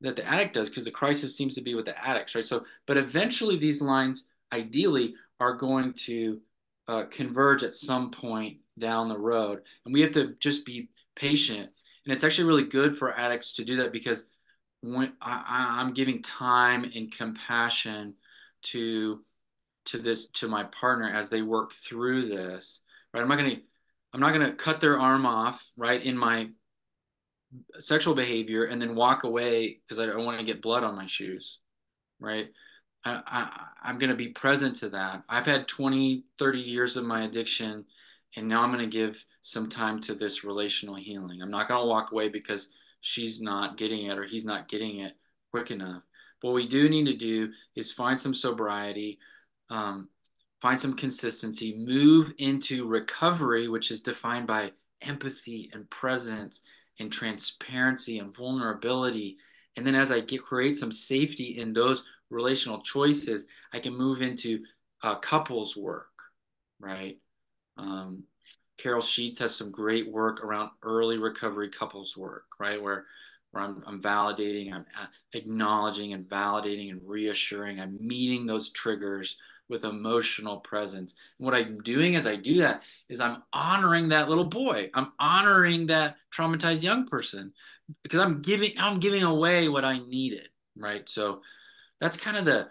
that the addict does because the crisis seems to be with the addicts, right? So, but eventually these lines ideally are going to uh, converge at some point down the road, and we have to just be patient. And it's actually really good for addicts to do that because when I, I'm giving time and compassion to to this to my partner as they work through this, right? I'm not gonna I'm not gonna cut their arm off, right, in my sexual behavior and then walk away because I don't want to get blood on my shoes, right? I, I, I'm going to be present to that. I've had 20, 30 years of my addiction, and now I'm going to give some time to this relational healing. I'm not going to walk away because she's not getting it or he's not getting it quick enough. What we do need to do is find some sobriety, um, find some consistency, move into recovery, which is defined by empathy and presence and transparency and vulnerability. And then as I get create some safety in those relational choices, I can move into uh, couples work, right? Um, Carol Sheets has some great work around early recovery couples work, right? Where where I'm, I'm validating, I'm uh, acknowledging and validating and reassuring. I'm meeting those triggers with emotional presence. And what I'm doing as I do that is I'm honoring that little boy. I'm honoring that traumatized young person because I'm giving I'm giving away what I needed, right? So that's kind of the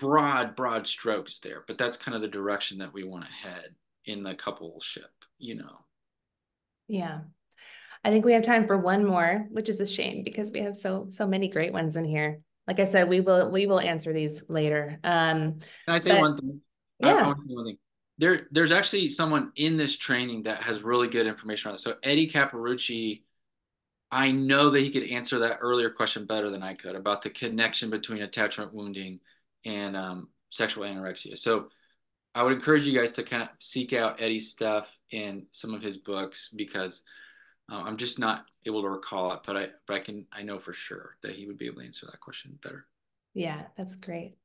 broad broad strokes there, but that's kind of the direction that we want to head in the coupleship, you know. Yeah. I think we have time for one more, which is a shame because we have so so many great ones in here like I said, we will we will answer these later. Um, Can I say but, one thing? Yeah. I, I want to say one thing. There, there's actually someone in this training that has really good information on it. So Eddie Capparucci, I know that he could answer that earlier question better than I could about the connection between attachment wounding and um, sexual anorexia. So I would encourage you guys to kind of seek out Eddie's stuff in some of his books because uh, I'm just not able to recall it, but I but I can I know for sure that he would be able to answer that question better. Yeah, that's great.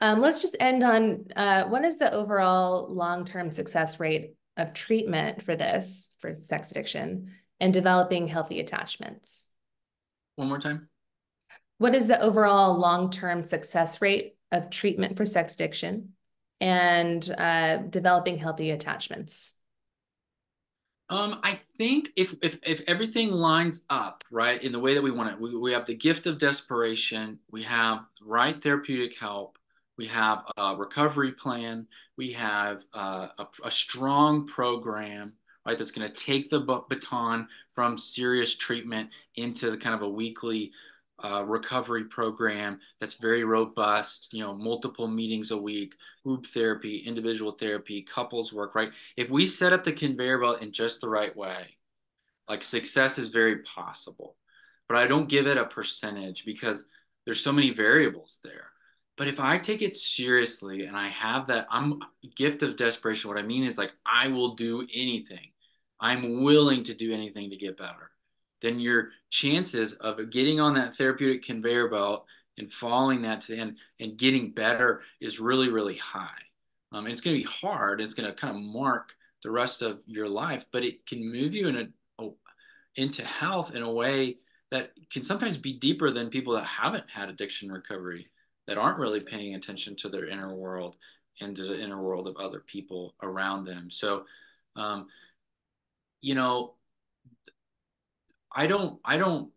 Um, let's just end on uh, what is the overall long-term success rate of treatment for this for sex addiction and developing healthy attachments? One more time. What is the overall long-term success rate of treatment for sex addiction and uh, developing healthy attachments? Um, I think if, if if everything lines up right in the way that we want it, we, we have the gift of desperation, we have right therapeutic help, we have a recovery plan, we have uh, a, a strong program, right, that's going to take the baton from serious treatment into the kind of a weekly uh, recovery program that's very robust, you know, multiple meetings a week, group therapy, individual therapy, couples work, right? If we set up the conveyor belt in just the right way, like success is very possible. But I don't give it a percentage because there's so many variables there. But if I take it seriously and I have that, I'm gift of desperation. What I mean is like I will do anything. I'm willing to do anything to get better then your chances of getting on that therapeutic conveyor belt and following that to the end and getting better is really, really high. Um, and it's going to be hard. It's going to kind of mark the rest of your life, but it can move you in a, a, into health in a way that can sometimes be deeper than people that haven't had addiction recovery, that aren't really paying attention to their inner world and to the inner world of other people around them. So, um, you know, I don't I don't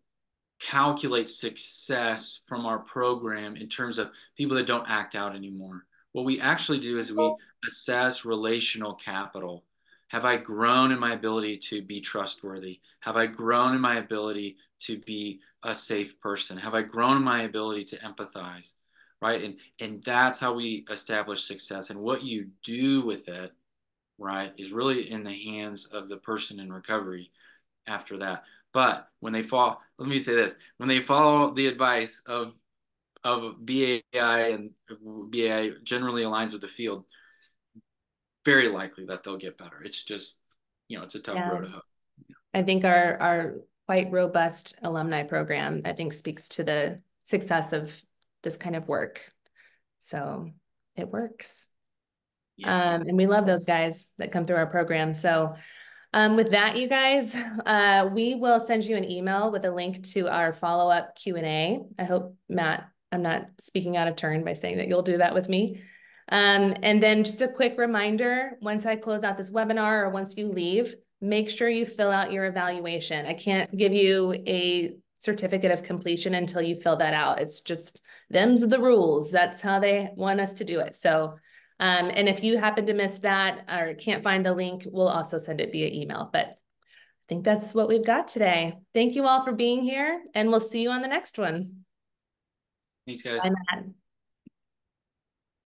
calculate success from our program in terms of people that don't act out anymore what we actually do is we assess relational capital. Have I grown in my ability to be trustworthy? Have I grown in my ability to be a safe person? Have I grown in my ability to empathize? Right. And and that's how we establish success. And what you do with it, right, is really in the hands of the person in recovery after that. But when they fall, let me say this: when they follow the advice of of BAI and BAI generally aligns with the field, very likely that they'll get better. It's just, you know, it's a tough yeah. road to hoe. I think our our quite robust alumni program, I think, speaks to the success of this kind of work. So it works. Yeah. Um, and we love those guys that come through our program. So um, with that, you guys, uh, we will send you an email with a link to our follow-up Q&A. I hope, Matt, I'm not speaking out of turn by saying that you'll do that with me. Um, and then just a quick reminder, once I close out this webinar or once you leave, make sure you fill out your evaluation. I can't give you a certificate of completion until you fill that out. It's just, them's the rules. That's how they want us to do it. So, um, and if you happen to miss that or can't find the link, we'll also send it via email. But I think that's what we've got today. Thank you all for being here and we'll see you on the next one. Thanks, guys. Bye, Matt.